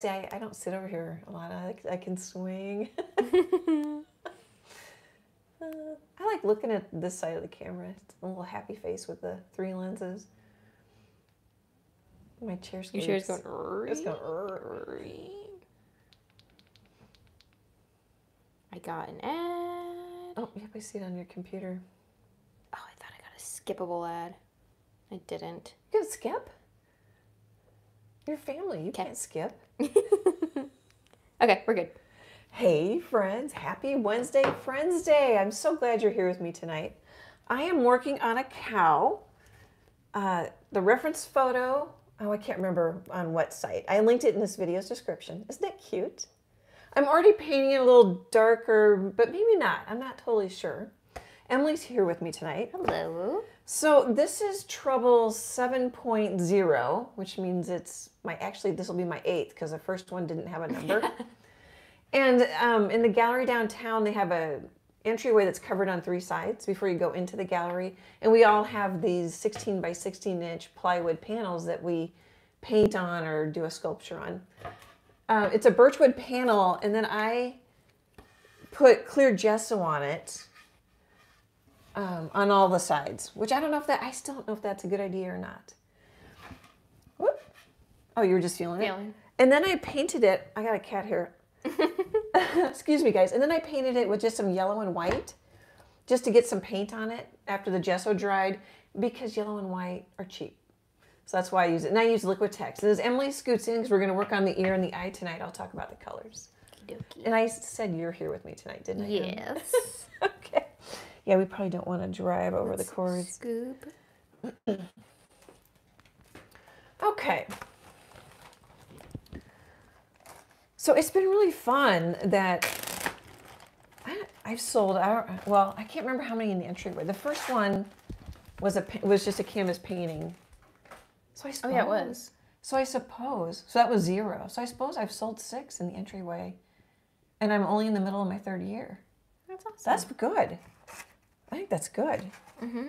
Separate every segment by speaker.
Speaker 1: See, I, I don't sit over here a lot. I, I can swing. Uh, I like looking at this side of the camera. It's a little happy face with the three lenses. My chair
Speaker 2: Your chair's going.
Speaker 1: It's going.
Speaker 2: I got an ad.
Speaker 1: Oh, yep, I see it on your computer.
Speaker 2: Oh, I thought I got a skippable ad. I didn't.
Speaker 1: You can skip. Your family, you can't skip.
Speaker 2: Okay, we're good.
Speaker 1: Hey, friends. Happy Wednesday, Friends Day. I'm so glad you're here with me tonight. I am working on a cow. Uh, the reference photo, oh, I can't remember on what site. I linked it in this video's description. Isn't that cute? I'm already painting it a little darker, but maybe not. I'm not totally sure. Emily's here with me tonight.
Speaker 2: Hello.
Speaker 1: So this is Trouble 7.0, which means it's my, actually this will be my eighth because the first one didn't have a number. and um, in the gallery downtown, they have a entryway that's covered on three sides before you go into the gallery. And we all have these 16 by 16 inch plywood panels that we paint on or do a sculpture on. Uh, it's a birchwood panel, and then I put clear gesso on it um, on all the sides, which I don't know if that, I still don't know if that's a good idea or not. Whoop. Oh, you were just feeling,
Speaker 2: Feeling.
Speaker 1: it? And then I painted it. I got a cat here. Excuse me, guys. And then I painted it with just some yellow and white, just to get some paint on it after the gesso dried, because yellow and white are cheap. So that's why I use it. And I use Liquitex. And as Emily scoots in, because we're going to work on the ear and the eye tonight, I'll talk about the colors.
Speaker 2: Okey-dokey.
Speaker 1: And I said you're here with me tonight, didn't I?
Speaker 2: Yes.
Speaker 1: Yeah, we probably don't want to drive over the cords.
Speaker 2: Scoop.
Speaker 1: Okay. So it's been really fun that I, I've sold out. Well, I can't remember how many in the entryway. The first one was a was just a canvas painting. So I suppose, Oh
Speaker 2: yeah, it was.
Speaker 1: So I suppose so that was zero. So I suppose I've sold six in the entryway, and I'm only in the middle of my third year.
Speaker 2: That's awesome.
Speaker 1: That's good. I think that's good. Mm-hmm.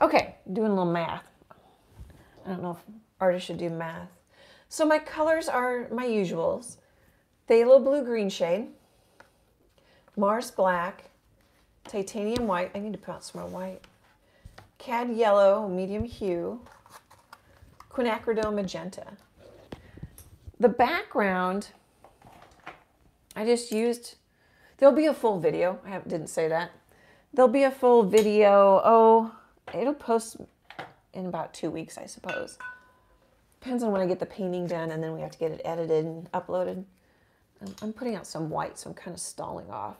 Speaker 1: Okay, doing a little math. I don't know if artists should do math. So my colors are my usuals. Phthalo blue green shade, Mars black, titanium white. I need to put out some more white. Cad yellow, medium hue, quinacridone magenta. The background, I just used There'll be a full video. I didn't say that. There'll be a full video. Oh, it'll post in about two weeks, I suppose. Depends on when I get the painting done, and then we have to get it edited and uploaded. I'm, putting out some white, so I'm kind of stalling off.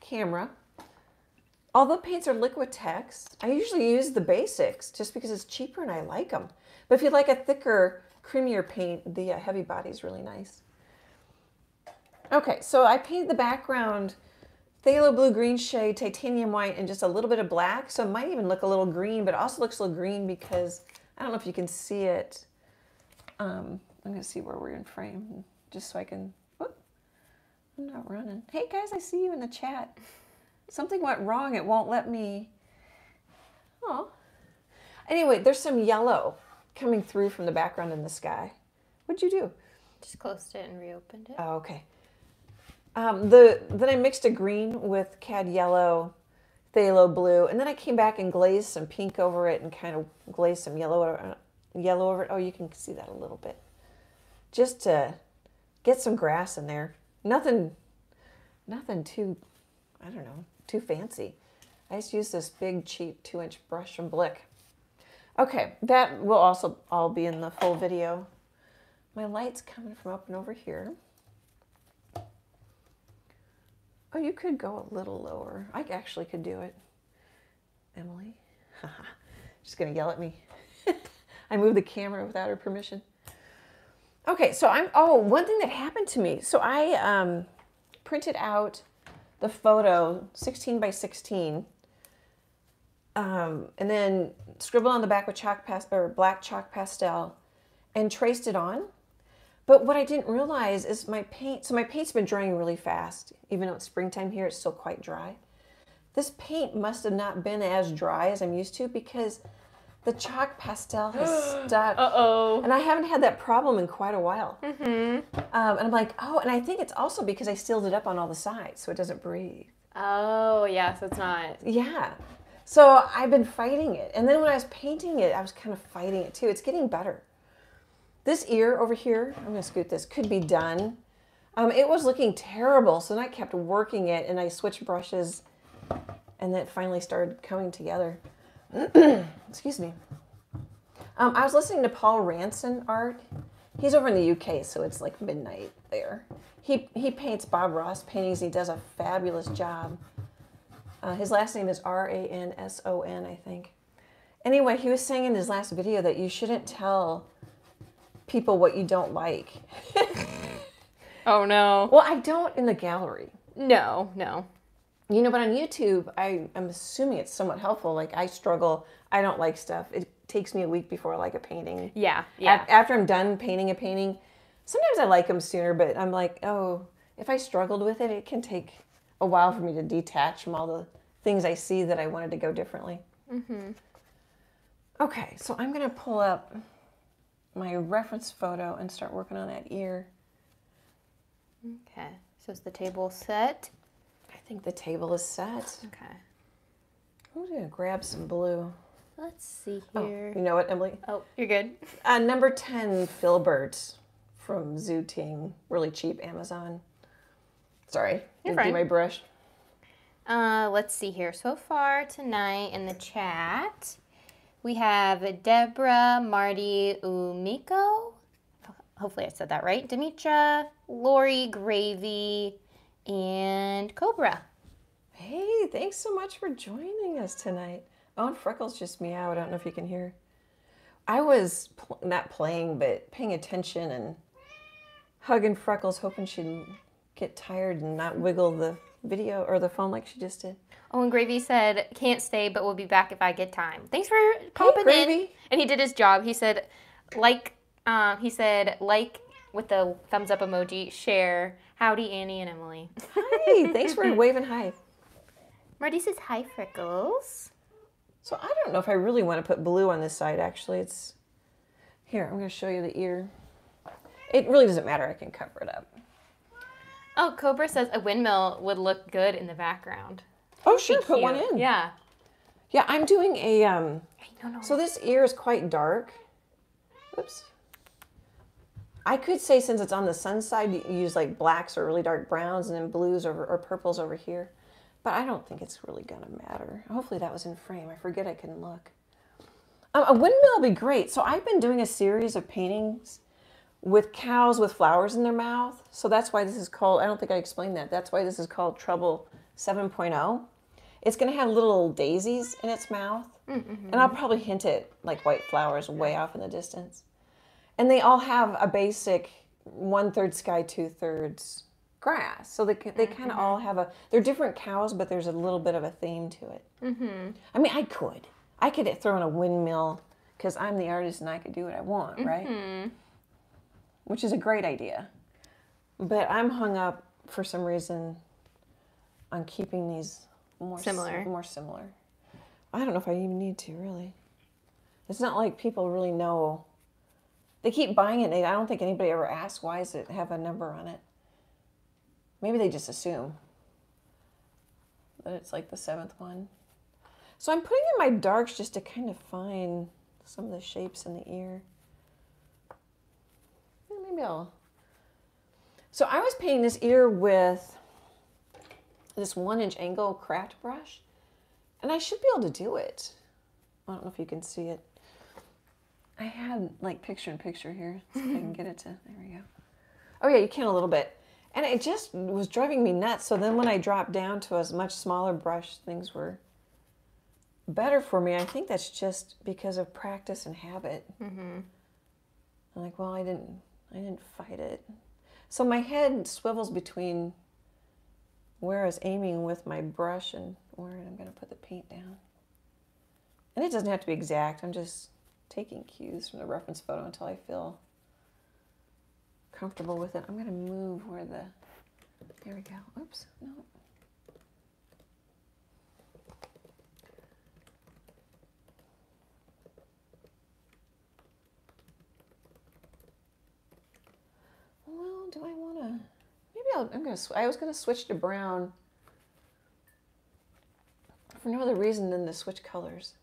Speaker 1: Camera. All the paints are Liquitex. I usually use the basics just because it's cheaper and I like them. But if you like a thicker, creamier paint, the uh, heavy body is really nice. Okay, so I painted the background phthalo blue green shade, titanium white, and just a little bit of black. So it might even look a little green, but it also looks a little green because I don't know if you can see it. Um, I'm gonna see where we're in frame, just so I can. Whoop, I'm not running. Hey guys, I see you in the chat. Something went wrong. It won't let me. Oh. Anyway, there's some yellow coming through from the background in the sky. What'd you do?
Speaker 2: Just closed it and reopened it.
Speaker 1: Oh, okay. Um, the then I mixed a green with cad yellow, phthalo blue, and then I came back and glazed some pink over it and kind of glazed some yellow uh, yellow over it. Oh, you can see that a little bit, just to get some grass in there. Nothing, nothing too, I don't know, too fancy. I just used this big cheap two inch brush from Blick. Okay, that will also all be in the full video. My light's coming from up and over here. Oh, you could go a little lower. I actually could do it. Emily. She's going to yell at me. I moved the camera without her permission. Okay, so I'm, oh, one thing that happened to me. So I um, printed out the photo 16 by 16 um, and then scribbled on the back with chalk past or black chalk pastel and traced it on. But what I didn't realize is my paint, so my paint's been drying really fast. Even though it's springtime here, it's still quite dry. This paint must have not been as dry as I'm used to because the chalk pastel has stuck.
Speaker 2: Uh oh.
Speaker 1: And I haven't had that problem in quite a while. Mm-hmm. Um, and I'm like, oh, and I think it's also because I sealed it up on all the sides so it doesn't breathe.
Speaker 2: Oh yeah, so it's not.
Speaker 1: Yeah. So I've been fighting it. And then when I was painting it, I was kind of fighting it too. It's getting better. This ear over here, I'm to scoot this, could be done. Um, it was looking terrible. So then I kept working it and I switched brushes and then it finally started coming together. Excuse me. Um, I was listening to Paul Ranson art. He's over in the UK, so it's like midnight there. He he paints Bob Ross paintings. He does a fabulous job. Uh, his last name is R A N S O N, I think. Anyway, he was saying in his last video that you shouldn't tell people what you don't like.
Speaker 2: Oh no.
Speaker 1: well, I don't in the gallery.
Speaker 2: No, no.
Speaker 1: You know, but on YouTube, I am assuming it's somewhat helpful. Like I struggle, I don't like stuff. It takes me a week before I like a painting.
Speaker 2: Yeah,
Speaker 1: A-
Speaker 2: yeah.
Speaker 1: After I'm done painting a painting, sometimes I like them sooner, but I'm like, oh, if I struggled with it, it can take a while for me to detach from all the things I see that I wanted to go differently. Mm-hmm. Okay, so I'm gonna pull up my reference photo and start working on that ear.
Speaker 2: Okay. So is the table set?
Speaker 1: I think the table is set.
Speaker 2: Okay.
Speaker 1: I'm gonna grab some blue.
Speaker 2: Let's see
Speaker 1: Oh,
Speaker 2: here.
Speaker 1: you know what, Emily?
Speaker 2: Oh, you're good.
Speaker 1: Uh, number 10, Filbert from Zooting. Really cheap Amazon. Sorry,
Speaker 2: You're
Speaker 1: didn't do my brush.
Speaker 2: Uh, let's see here. So far tonight in the chat, we have Deborah, Marty, Umiko. Hopefully I said that right. Demetra, Lori, Gravy, and Cobra.
Speaker 1: Hey, thanks so much for joining us tonight. Oh, and Freckles just meow. I don't know if you can hear. I was pl- not playing, but paying attention and hugging Freckles, hoping she'd get tired and not wiggle the video or the phone like she just did.
Speaker 2: Oh, and Gravy said, can't stay, but we'll be back if I get time. Thanks for popping in.
Speaker 1: Gravy.
Speaker 2: And he did his job. He said, like, um, he said, like with the thumbs up emoji, share. Howdy, Annie and Emily.
Speaker 1: Hey, thanks for waving hi.
Speaker 2: Marty says, hi, Freckles.
Speaker 1: So I don't know if I really want to put blue on this side. Actually, it's here. I'm going to show you the ear. It really doesn't matter. I can cover it up.
Speaker 2: Oh, Cobra says a windmill would look good in the background.
Speaker 1: Oh, sure, put one in.
Speaker 2: Yeah.
Speaker 1: Yeah, I'm doing a um.
Speaker 2: Hey, no, no.
Speaker 1: So this ear is quite dark. Oops. I could say since it's on the sun side, you use like blacks or really dark browns, and then blues over or purples over here. But I don't think it's really gonna matter. Hopefully that was in frame. I forget I can look. Um, a windmill would be great. So I've been doing a series of paintings with cows with flowers in their mouth. So that's why this is called. I don't think I explained that. That's why this is called Trouble 7.0. It's gonna have little daisies in its mouth, mm, mm-hmm. and I'll probably hint at like white flowers way off in the distance. And they all have a basic one third sky, two thirds grass. So they they kind of mm-hmm. all have a. They're different cows, but there's a little bit of a theme to it. Mm-hmm. I mean, I could, I could throw in a windmill because I'm the artist and I could do what I want, right? Mm-hmm. Which is a great idea. But I'm hung up for some reason on keeping these more
Speaker 2: Similar.
Speaker 1: more similar. I don't know if I even need to really. It's not like people really know. They keep buying it. And they, I don't think anybody ever asks why does it have a number on it. Maybe they just assume that it's like the seventh one. So I'm putting in my darks just to kind of find some of the shapes in the ear. So I was painting this ear with this one inch angle craft brush, and I should be able to do it. I don't know if you can see it. I had like picture in picture here, so I can get it to. There we go. Oh yeah, you can a little bit, and it just was driving me nuts. So then when I dropped down to a much smaller brush, things were better for me. I think that's just because of practice and habit. Mm-hmm. I'm like, well, I didn't, I didn't fight it. So my head swivels between where I was aiming with my brush and where I'm going to put the paint down. And it doesn't have to be exact. I'm just taking cues from the reference photo until I feel comfortable with it. I'm going to move where the. There we go. Oops. No. Well, do I want to? Maybe I'll, I'm gonna. I was gonna switch to brown for no other reason than to switch colors.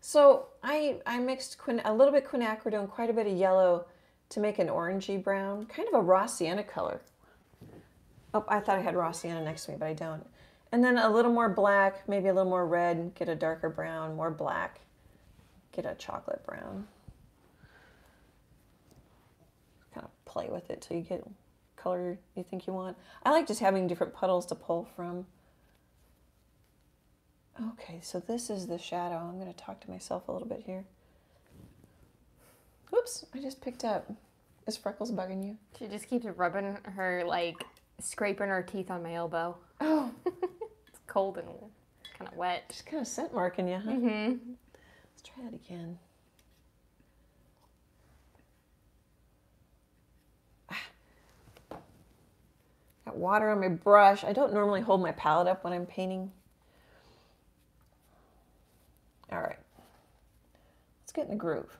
Speaker 1: So I I mixed quin, a little bit quinacridone, quite a bit of yellow, to make an orangey brown, kind of a raw sienna color. Oh, I thought I had raw sienna next to me, but I don't. And then a little more black, maybe a little more red, get a darker brown, more black, get a chocolate brown. Kind of play with it till you get color you think you want. I like just having different puddles to pull from. Okay, so this is the shadow. I'm going to talk to myself a little bit here. Whoops, I just picked up. Is Freckles bugging you?
Speaker 2: She just keeps rubbing her, like, scraping her teeth on my elbow.
Speaker 1: Oh,
Speaker 2: It's cold and kind of wet.
Speaker 1: just kind of scent marking you, huh?
Speaker 2: Mm-hmm.
Speaker 1: Let's try that again. Got water on my brush. I don't normally hold my palette up when I'm painting. All right. Let's get in the groove.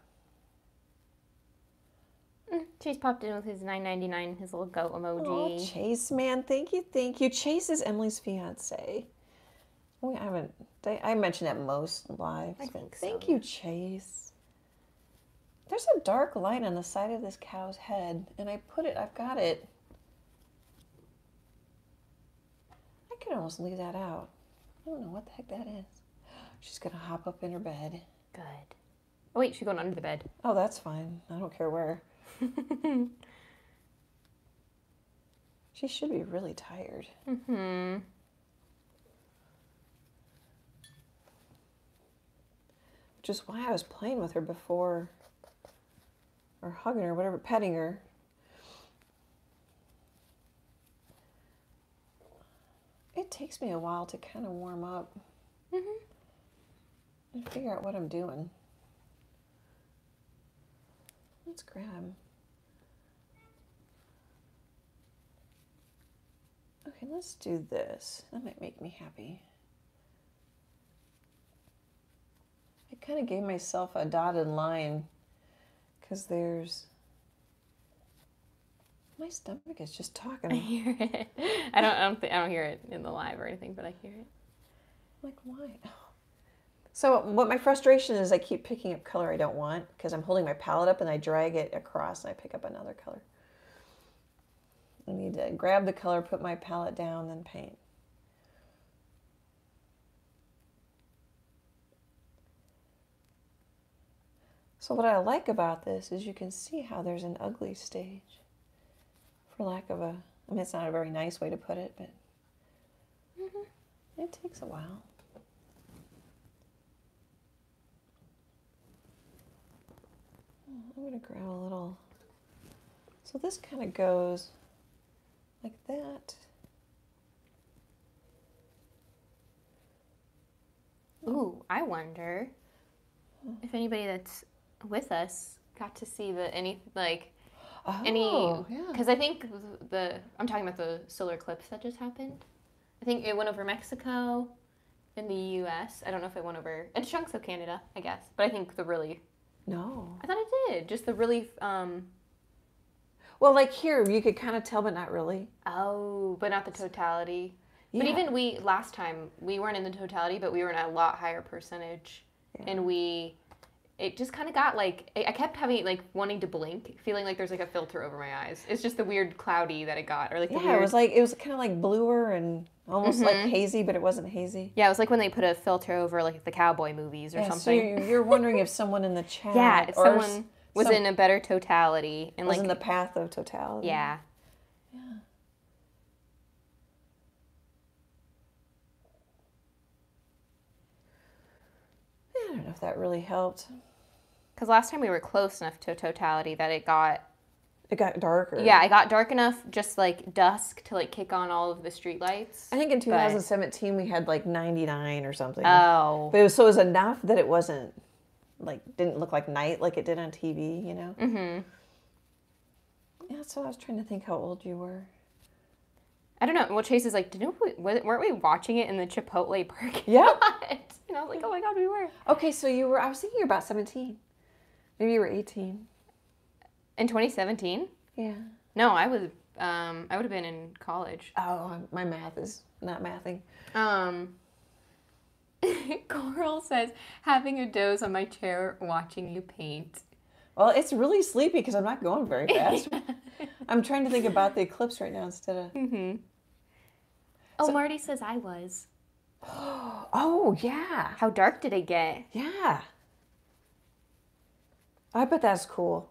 Speaker 2: Mm, Chase popped in with his 9.99, his little goat emoji. Oh.
Speaker 1: Chase, man, thank you, thank you. Chase is Emily's fiance. We haven't. I I mentioned that most lives.
Speaker 2: I think so,
Speaker 1: Thank you, Chase. There's a dark line on the side of this cow's head, and I put it. I've got it. I could almost leave that out. I don't know what the heck that is. She's gonna hop up in her bed.
Speaker 2: Good. Oh wait, she's going under the bed.
Speaker 1: Oh, that's fine. I don't care where. She should be really tired.
Speaker 2: Mm-hmm.
Speaker 1: which is why I was playing with her before, or hugging her, whatever, petting her. It takes me a while to kind of warm up mm-hmm. and figure out what I'm doing. Let's grab. Okay, let's do this. That might make me happy. I kind of gave myself a dotted line because there's. My stomach is just talking.
Speaker 2: I hear it. I don't. I don't. Think, I don't hear it in the live or anything, but I hear it.
Speaker 1: Like, why? So, what my frustration is, I keep picking up color I don't want because I'm holding my palette up and I drag it across and I pick up another color. I need to grab the color, put my palette down, then paint. So, what I like about this is you can see how there's an ugly stage, for lack of a. I mean, it's not a very nice way to put it, but it takes a while. I'm going to grab a little. So this kind of goes like that.
Speaker 2: Ooh, I wonder if anybody that's with us got to see the any like any
Speaker 1: Oh, yeah.
Speaker 2: because I think the I'm talking about the solar eclipse that just happened. I think it went over Mexico, in the U.S. I don't know if it went over and chunks of Canada, I guess, but I think the really
Speaker 1: No.
Speaker 2: I thought it did just the really um
Speaker 1: Well, like here, you could kind of tell, but not really.
Speaker 2: oh, but not the totality.
Speaker 1: Yeah.
Speaker 2: But even we last time we weren't in the totality, but we were in a lot higher percentage,
Speaker 1: Yeah.
Speaker 2: and we it just kind of got like I I kept having like wanting to blink, feeling like there's like a filter over my eyes. It's just the weird cloudy that it got, or like
Speaker 1: Yeah,
Speaker 2: weird.
Speaker 1: it was like it was kind of like bluer and almost
Speaker 2: Mm-hmm.
Speaker 1: like hazy, but it wasn't hazy.
Speaker 2: yeah, it was like when they put a filter over like the cowboy movies or
Speaker 1: Yeah, so
Speaker 2: something.
Speaker 1: you're, you're wondering if someone in the chat,
Speaker 2: yeah, if
Speaker 1: or
Speaker 2: someone was
Speaker 1: some-
Speaker 2: in a better totality and
Speaker 1: was
Speaker 2: like
Speaker 1: in the path of totality.
Speaker 2: yeah.
Speaker 1: Yeah, I don't know if that really helped.
Speaker 2: Because last time we were close enough to totality that it got
Speaker 1: It got darker.
Speaker 2: yeah, it got dark enough just like dusk to like kick on all of the streetlights.
Speaker 1: I think in 2017 we had like 99 or something.
Speaker 2: Oh.
Speaker 1: But it was, so it was enough that it wasn't like didn't look like night like it did on TV, you know. Mm-hmm. Yeah, so I was trying to think how old you were.
Speaker 2: I don't know. Well, Chase is like, didn't we, weren't we watching it in the Chipotle parking
Speaker 1: Yeah.
Speaker 2: And I was like, oh my god, we were.
Speaker 1: Okay, so you were. I was thinking you were about 17. Maybe you were 18.
Speaker 2: In 2017?
Speaker 1: Yeah.
Speaker 2: No, I was. Um, I would have been in college.
Speaker 1: Oh, my math is not mathing.
Speaker 2: Um, Coral says, having a doze on my chair watching you paint.
Speaker 1: Well, it's really sleepy because I'm not going very fast. I'm trying to think about the eclipse right now instead of.
Speaker 2: Oh, Marty says I was.
Speaker 1: Oh yeah,
Speaker 2: How dark did it get?
Speaker 1: yeah. I bet that's cool.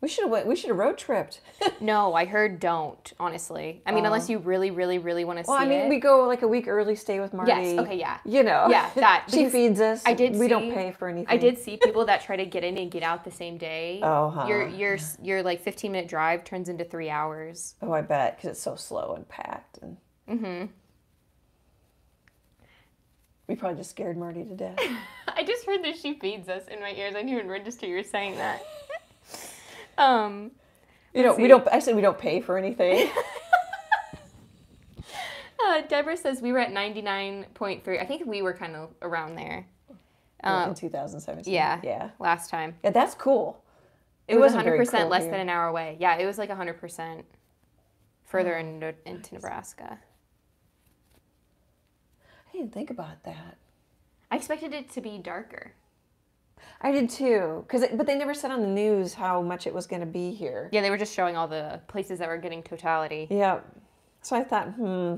Speaker 1: We should have. We should have road tripped.
Speaker 2: No, I heard don't, honestly. I mean, unless oh. you really, really, really want to see
Speaker 1: well, I mean,
Speaker 2: it.
Speaker 1: we go like a week early, stay with Marty.
Speaker 2: Yes, okay, yeah.
Speaker 1: You know.
Speaker 2: Yeah, that,
Speaker 1: she feeds us.
Speaker 2: I did
Speaker 1: We don't
Speaker 2: see-
Speaker 1: pay for anything.
Speaker 2: I did see people that try to get in and get out the same day.
Speaker 1: Oh, huh.
Speaker 2: Your your your like 15 minute drive turns into three hours.
Speaker 1: Oh, I bet because it's so slow and packed, and
Speaker 2: Mm-hmm.
Speaker 1: we probably just scared Marty to death.
Speaker 2: I just heard that she feeds us in my ears. I didn't even register you were saying that. um,
Speaker 1: You know, we don't. I said we don't pay for anything.
Speaker 2: uh, Deborah says we were at 99.3. I think we were kind of around there
Speaker 1: in 2017.
Speaker 2: yeah.
Speaker 1: Yeah.
Speaker 2: last time.
Speaker 1: Yeah, that's cool.
Speaker 2: It, was
Speaker 1: wasn't
Speaker 2: 100%
Speaker 1: cold
Speaker 2: less
Speaker 1: here.
Speaker 2: than an hour away. Yeah, it was like 100% further into, into Nebraska.
Speaker 1: I didn't think about that.
Speaker 2: I expected it to be darker.
Speaker 1: I did too, because but they never said on the news how much it was going to be here.
Speaker 2: Yeah, they were just showing all the places that were getting totality.
Speaker 1: Yeah. So I thought, hmm.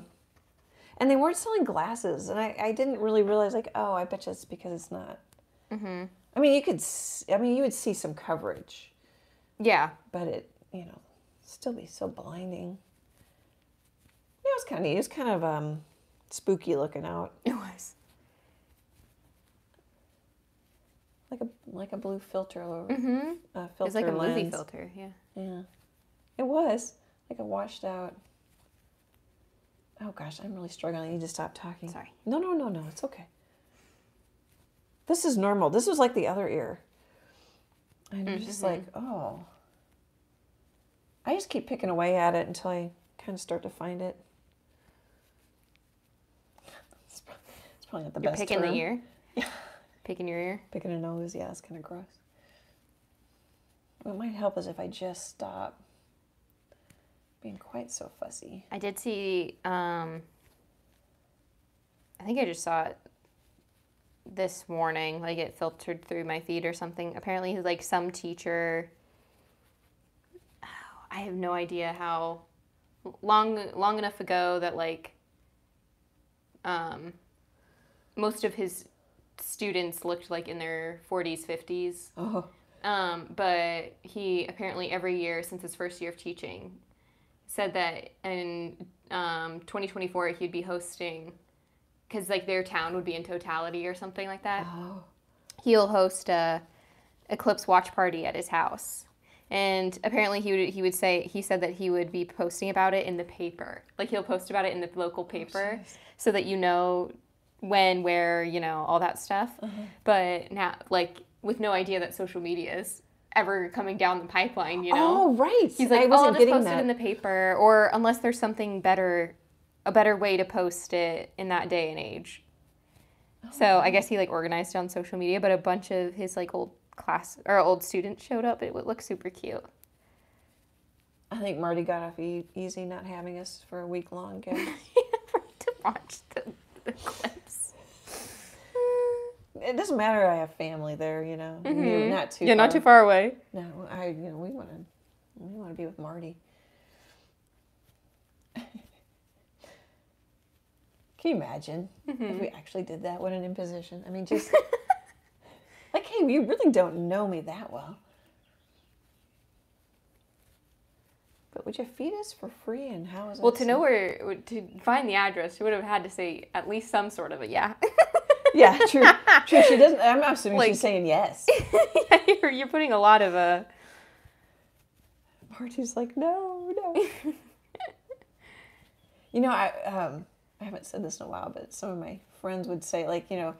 Speaker 1: And they weren't selling glasses, and I, I didn't really realize like, oh, I bet you it's because it's not. Mm-hmm. I mean, you could. I mean, you would see some coverage,
Speaker 2: Yeah.
Speaker 1: but it, you know, still be so blinding. Yeah, it was kind of neat. It was kind of um, spooky looking out,
Speaker 2: It was.
Speaker 1: like a like a blue filter or
Speaker 2: Mm-hmm.
Speaker 1: uh, filter
Speaker 2: was like a movie filter, yeah.
Speaker 1: Yeah, it was like a washed out. Oh gosh, I'm really struggling. I need to stop talking.
Speaker 2: Sorry.
Speaker 1: No, no, no, no. It's okay. This is normal. This was like the other ear. And you're just like, oh. I just keep picking away at it until I kind of start to find it. It's prob- it's probably not the
Speaker 2: You're
Speaker 1: best.
Speaker 2: picking
Speaker 1: term.
Speaker 2: the ear? Yeah. Picking your ear?
Speaker 1: Picking a nose, yeah, it's kind of gross. What might help is if I just stop being quite so fussy.
Speaker 2: I did see, um, I think I just saw it this morning, like it filtered through my feed or something. Apparently, like some teacher, I have no idea how long long enough ago that like um, most of his students looked like in their 40s 50s
Speaker 1: Oh,
Speaker 2: um, but he apparently every year since his first year of teaching said that in um, 2024 he'd be hosting because like their town would be in totality or something like that.
Speaker 1: oh.
Speaker 2: He'll host a eclipse watch party at his house. And apparently he would he would say he said that he would be posting about it in the paper. Like he'll post about it in the local paper
Speaker 1: jeez.
Speaker 2: so that you know when, where, you know, all that stuff. Uh-huh. But now like with no idea that social media is ever coming down the pipeline, you know.
Speaker 1: Oh, right.
Speaker 2: He's like,
Speaker 1: I
Speaker 2: oh, I'll
Speaker 1: wasn't
Speaker 2: just post
Speaker 1: that.
Speaker 2: it in the paper, or unless there's something better, a better way to post it in that day and age. Oh, so I guess he like organized it on social media, but a bunch of his like old class or old students showed up. It would look super cute.
Speaker 1: I think Marty got off e- easy not having us for a week long. Gab.
Speaker 2: to watch the, the clips.
Speaker 1: It doesn't matter. I have family there, you know. You're not too.
Speaker 2: Mm-hmm. yeah, not too far away.
Speaker 1: No, I. You know, we want to. We want to be with Marty. Can you imagine
Speaker 2: Mm-hmm.
Speaker 1: if we actually did that? What an imposition! I mean, just like, hey, you really don't know me that well. But would you feed us for free? And how is
Speaker 2: it
Speaker 1: Well,
Speaker 2: to know where to find the address, you would have had to say at least some sort of a yeah.
Speaker 1: Yeah, true. True. She doesn't. I'm assuming
Speaker 2: Like-
Speaker 1: she's saying yes.
Speaker 2: yeah you're, you're putting a lot of uh
Speaker 1: Marty's like, no, no. you know, I um, I haven't said this in a while, but some of my friends would say, like, you know,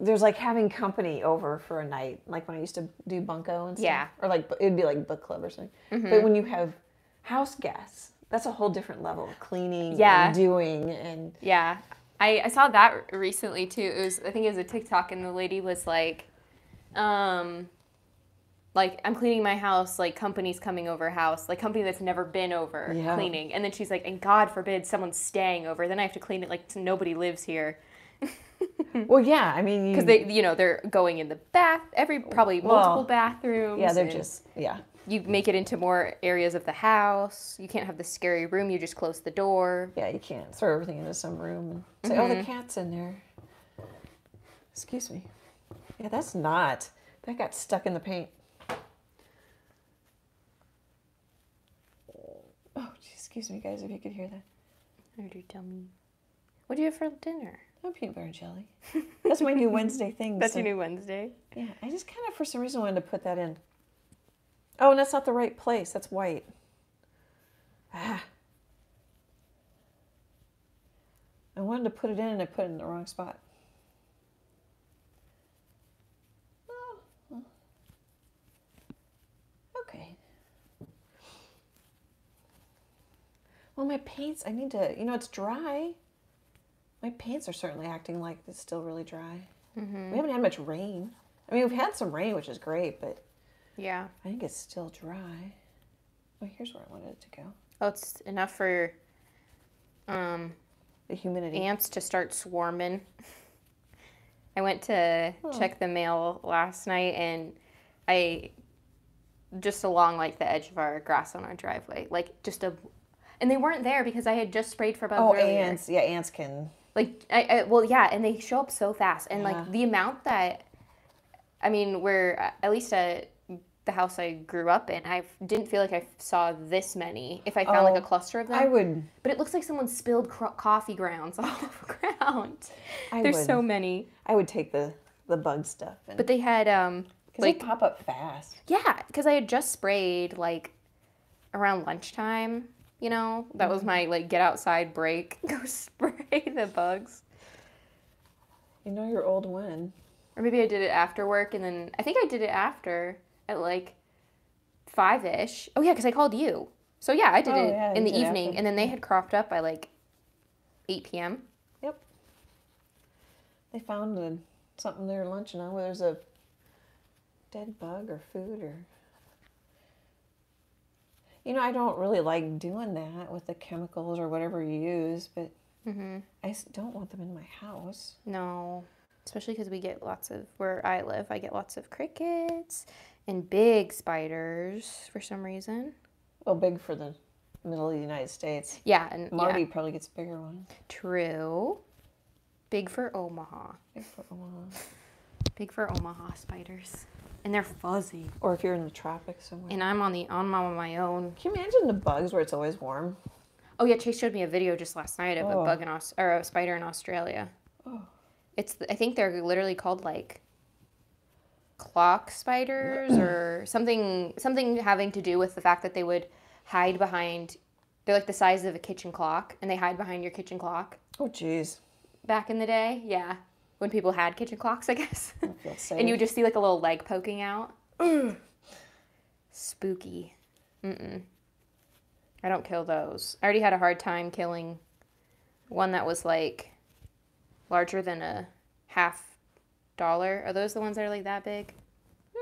Speaker 1: there's like having company over for a night, like when I used to do bunko and stuff.
Speaker 2: Yeah.
Speaker 1: Or like it'd be like book club or something. But when you have house guests, that's a whole different level of cleaning
Speaker 2: Yeah.
Speaker 1: and doing and
Speaker 2: Yeah, I, I saw that recently too. It was I think it was a TikTok, and the lady was like, um, like I'm cleaning my house, like company's coming over house, like company that's never been over
Speaker 1: Yeah.
Speaker 2: cleaning, and then she's like, and God forbid someone's staying over, then I have to clean it like nobody lives here
Speaker 1: Well, yeah. I mean,
Speaker 2: because they, you know, they're going in the bath, every probably
Speaker 1: Well,
Speaker 2: multiple bathrooms.
Speaker 1: yeah, they're
Speaker 2: and
Speaker 1: just yeah.
Speaker 2: You make it into more areas of the house. You can't have the scary room. You just close the door.
Speaker 1: Yeah, you can't throw everything into some room and say, "Oh,
Speaker 2: Mm-hmm.
Speaker 1: the cat's in there." Excuse me. Yeah, that's not. That got stuck in the paint. Oh, excuse me, guys, if you could hear that.
Speaker 2: Or do you tell me? What do you have for dinner?
Speaker 1: Oh, peanut butter and jelly. That's my new Wednesday thing.
Speaker 2: That's
Speaker 1: so-
Speaker 2: your new Wednesday.
Speaker 1: Yeah, I just kind of, for some reason, wanted to put that in. Oh, and that's not the right place. That's white. Ah. I wanted to put it in and I put it in the wrong spot. Oh, well. Okay. Well, my paints, I need to, you know, it's dry. My paints are certainly acting like it's still really dry. We haven't had much rain. I mean, we've had some rain, which is great, but
Speaker 2: Yeah.
Speaker 1: I think it's still dry. Oh, here's where I wanted it to go.
Speaker 2: Oh, it's enough for um,
Speaker 1: The humidity.
Speaker 2: ants to start swarming. I went to check the mail last night and I just along like the edge of our grass on our driveway, like just a and they weren't there because I had just sprayed for bugs
Speaker 1: oh,
Speaker 2: earlier.
Speaker 1: ants. Yeah, ants can.
Speaker 2: Like I, I well yeah, and they show up so fast and
Speaker 1: Yeah.
Speaker 2: like the amount that I mean, we're at least at the house I grew up in, I didn't feel like I saw this many. If I found like
Speaker 1: Oh,
Speaker 2: a cluster of them,
Speaker 1: I would.
Speaker 2: but it looks like someone spilled cro- coffee grounds all over the ground.
Speaker 1: I
Speaker 2: There's
Speaker 1: would.
Speaker 2: so many.
Speaker 1: I would take the the bug stuff. And,
Speaker 2: But they had um like
Speaker 1: they pop up fast.
Speaker 2: yeah, because I had just sprayed like around lunchtime. You know, that
Speaker 1: Mm-hmm.
Speaker 2: was my like get outside break. Go spray the bugs.
Speaker 1: You know your old one.
Speaker 2: Or maybe I did it after work, and then I think I did it after at like five ish. Oh yeah, because I called you. So yeah, I did
Speaker 1: Oh,
Speaker 2: it
Speaker 1: yeah,
Speaker 2: in the evening,
Speaker 1: after.
Speaker 2: and then they had cropped up by like eight p.m.
Speaker 1: Yep. They found a, something they're lunching on where there's a dead bug or food or. You know, I don't really like doing that with the chemicals or whatever you use, but
Speaker 2: Mm-hmm.
Speaker 1: I don't want them in my house.
Speaker 2: No, especially because we get lots of where I live. I get lots of crickets and big spiders for some reason.
Speaker 1: Well, big for the middle of the United States.
Speaker 2: Yeah, and
Speaker 1: Marty
Speaker 2: yeah,
Speaker 1: probably gets a bigger one.
Speaker 2: true. Big for Omaha.
Speaker 1: Big for Omaha.
Speaker 2: Big for Omaha spiders, and they're fuzzy.
Speaker 1: Or if you're in the tropics somewhere.
Speaker 2: And I'm on the on my, my own.
Speaker 1: Can you imagine the bugs where it's always warm?
Speaker 2: Oh yeah, Chase showed me a video just last night of
Speaker 1: Oh.
Speaker 2: a bug in Aus- or a spider in Australia.
Speaker 1: Oh.
Speaker 2: It's I think they're literally called like clock spiders or something something having to do with the fact that they would hide behind they're like the size of a kitchen clock and they hide behind your kitchen clock
Speaker 1: Oh, jeez.
Speaker 2: back in the day. Yeah. When people had kitchen clocks, I guess.
Speaker 1: I
Speaker 2: and you would just see like a little leg poking out. Spooky. Mm-mm. I don't kill those. I already had a hard time killing one that was like larger than a half dollar. Are those the ones that are like that big?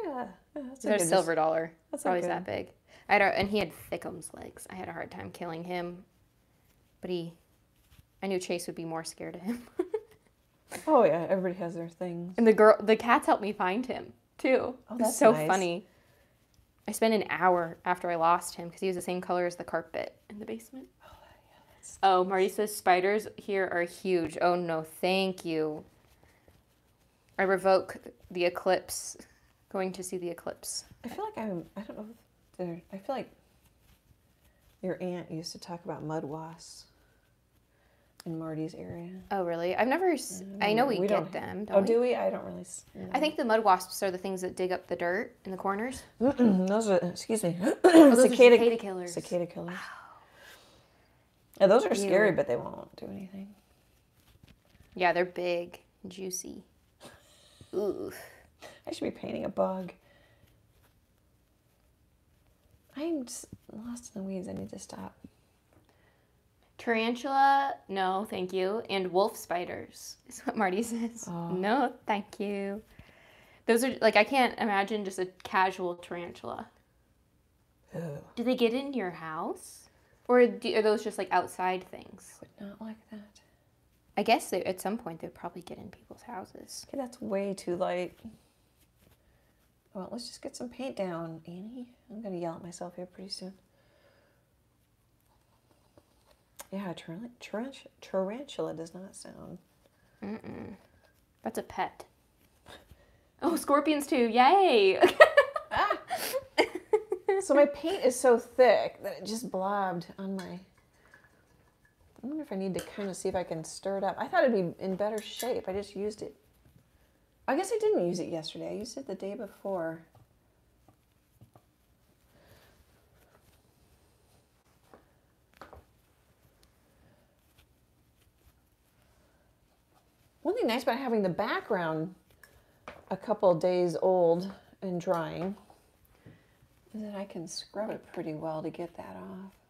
Speaker 1: yeah, yeah, that's
Speaker 2: They're silver dollar.
Speaker 1: that's
Speaker 2: always
Speaker 1: good-
Speaker 2: that big. I had a, and he had thickums legs. I had a hard time killing him, but he, I knew Chase would be more scared of him.
Speaker 1: Oh yeah, everybody has their things.
Speaker 2: And the girl, the cats helped me find him too.
Speaker 1: Oh, that's
Speaker 2: so
Speaker 1: nice.
Speaker 2: funny. I spent an hour after I lost him because he was the same color as the carpet in the basement. Oh, oh Marty says spiders here are huge. Oh no, thank you. I revoke the eclipse. Going to see the eclipse.
Speaker 1: I feel like I'm. I don't know. If they're, I feel like your aunt used to talk about mud wasps in Marty's area.
Speaker 2: Oh really? I've never. I know we,
Speaker 1: We
Speaker 2: get oh,
Speaker 1: don't-
Speaker 2: them. Don't
Speaker 1: Oh,
Speaker 2: we?
Speaker 1: do we? I don't really.
Speaker 2: I think the mud wasps are the things that dig up the dirt in the corners.
Speaker 1: those are. Excuse me.
Speaker 2: Oh, those are
Speaker 1: cicada,
Speaker 2: cicada killers.
Speaker 1: Cicada killers. Yeah, those are scary, but they won't do anything.
Speaker 2: Yeah, they're big, juicy. Ooh.
Speaker 1: I should be painting a bug. I'm just lost in the weeds. I need to stop.
Speaker 2: Tarantula, no, thank you. And wolf spiders is what Marty says.
Speaker 1: Oh.
Speaker 2: No, thank you. Those are like I can't imagine just a casual tarantula.
Speaker 1: Ugh,
Speaker 2: Do they get in your house, or do, are those just like outside things?
Speaker 1: would not like that.
Speaker 2: I guess they, at some point they'd probably get in people's houses.
Speaker 1: Okay, that's way too light. Well, let's just get some paint down, Annie. I'm gonna yell at myself here pretty soon. Yeah, taran- tarantula, tarantula does not sound.
Speaker 2: That's a pet. Oh, scorpions too! Yay! Ah!
Speaker 1: So my paint is so thick that it just blobbed on my. I wonder if I need to kind of see if I can stir it up. I thought it'd be in better shape. I just used it. I guess I didn't use it yesterday. I used it the day before. One thing nice about having the background a couple days old and drying is that I can scrub it pretty well to get that off.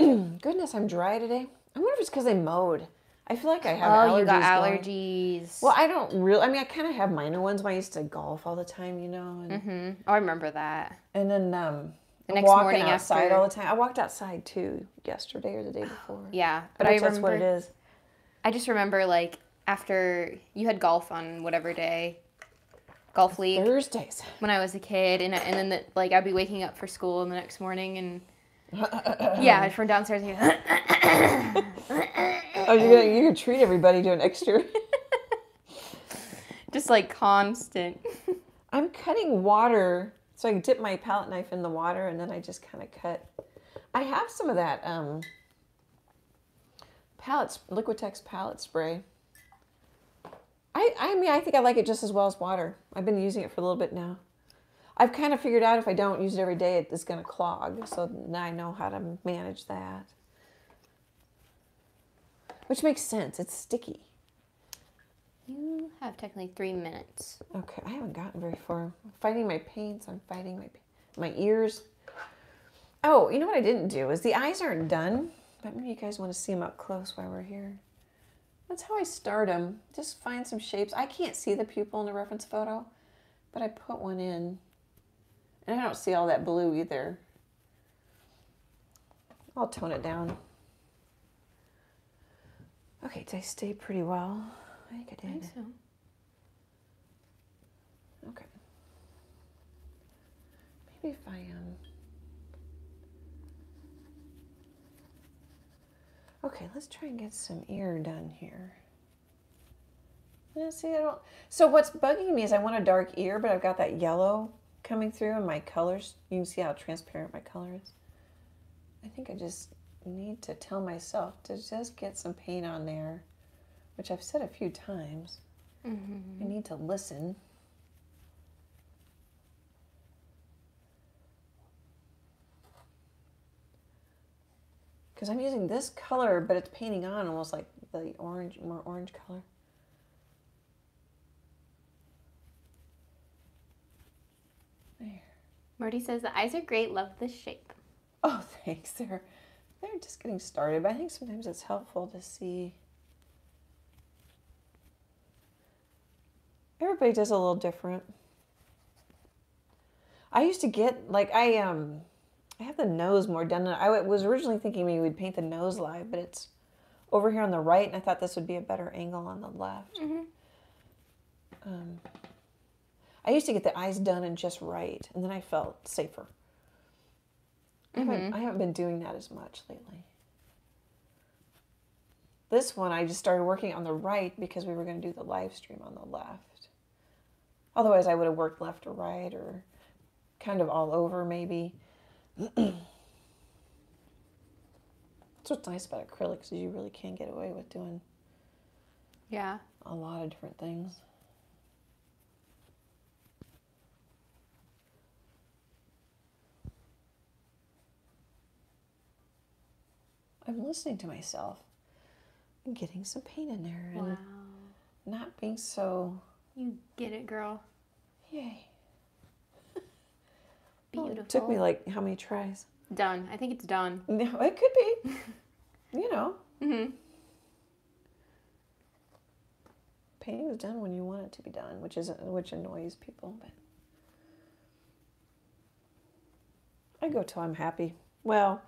Speaker 1: Goodness, I'm dry today. I wonder if it's because I mowed. I feel like I have
Speaker 2: oh,
Speaker 1: allergies.
Speaker 2: you got
Speaker 1: going.
Speaker 2: allergies.
Speaker 1: Well, I don't really. I mean, I kind of have minor ones when I used to golf all the time, you know, and,
Speaker 2: hmm Oh, I remember that.
Speaker 1: and then um,
Speaker 2: The next
Speaker 1: walking
Speaker 2: morning
Speaker 1: outside
Speaker 2: after-
Speaker 1: all the time. I walked outside too yesterday or the day before.
Speaker 2: Yeah,
Speaker 1: but
Speaker 2: I
Speaker 1: that's
Speaker 2: remember.
Speaker 1: what it is.
Speaker 2: I just remember like after you had golf on whatever day, golf league
Speaker 1: Thursdays.
Speaker 2: when I was a kid, and and then the, like I'd be waking up for school the next morning and. Yeah, from downstairs. here.
Speaker 1: Oh, you're gonna you can treat everybody to an extra.
Speaker 2: Just like constant.
Speaker 1: I'm cutting water, so I dip my palette knife in the water, and then I just kind of cut. I have some of that um, palette, Liquitex palette spray. I, I mean, I think I like it just as well as water. I've been using it for a little bit now. I've kind of figured out if I don't use it every day, it's going to clog. So now I know how to manage that. Which makes sense. It's sticky.
Speaker 2: You have technically three minutes.
Speaker 1: Okay, I haven't gotten very far. I'm fighting my paints. I'm fighting my my ears. Oh, you know what I didn't do is the eyes aren't done, but maybe you guys want to see them up close while we're here. That's how I start them. Just find some shapes. I can't see the pupil in the reference photo, but I put one in, and I don't see all that blue either. I'll tone it down. Okay, did I stay pretty well? I think I
Speaker 2: I
Speaker 1: did.
Speaker 2: think so.
Speaker 1: Okay. Maybe if I um. Okay, let's try and get some ear done here. Yeah, see, I don't. So what's bugging me is I want a dark ear, but I've got that yellow coming through, and my colors. You can see how transparent my color is. I think I just need to tell myself to just get some paint on there, which I've said a few times. Mm-hmm. I need to listen. Because I'm using this color, but it's painting on almost like the orange, more orange color. There.
Speaker 2: Marty says the eyes are great. Love the shape.
Speaker 1: Oh, thanks. They're they're just getting started, but I think sometimes it's helpful to see. Everybody does a little different. I used to get like I um I have the nose more done. I was originally thinking maybe we'd paint the nose live, but it's over here on the right, and I thought this would be a better angle on the left. Um, I used to get the eyes done and just right, and then I felt safer. I haven't, mm-hmm. I haven't been doing that as much lately. This one, I just started working on the right because we were going to do the live stream on the left. Otherwise, I would have worked left or right or kind of all over, maybe. That's what's nice about acrylics is you really can get away with doing
Speaker 2: Yeah.
Speaker 1: a lot of different things. I'm listening to myself and getting some paint in there and
Speaker 2: Wow.
Speaker 1: not being so
Speaker 2: You get it, girl.
Speaker 1: yay.
Speaker 2: Beautiful.
Speaker 1: Well, it took me like how many tries?
Speaker 2: Done. I think it's done.
Speaker 1: No, it could be. you know.
Speaker 2: Mm-hmm.
Speaker 1: painting is done when you want it to be done, which is which annoys people. But I go till I'm happy. Well,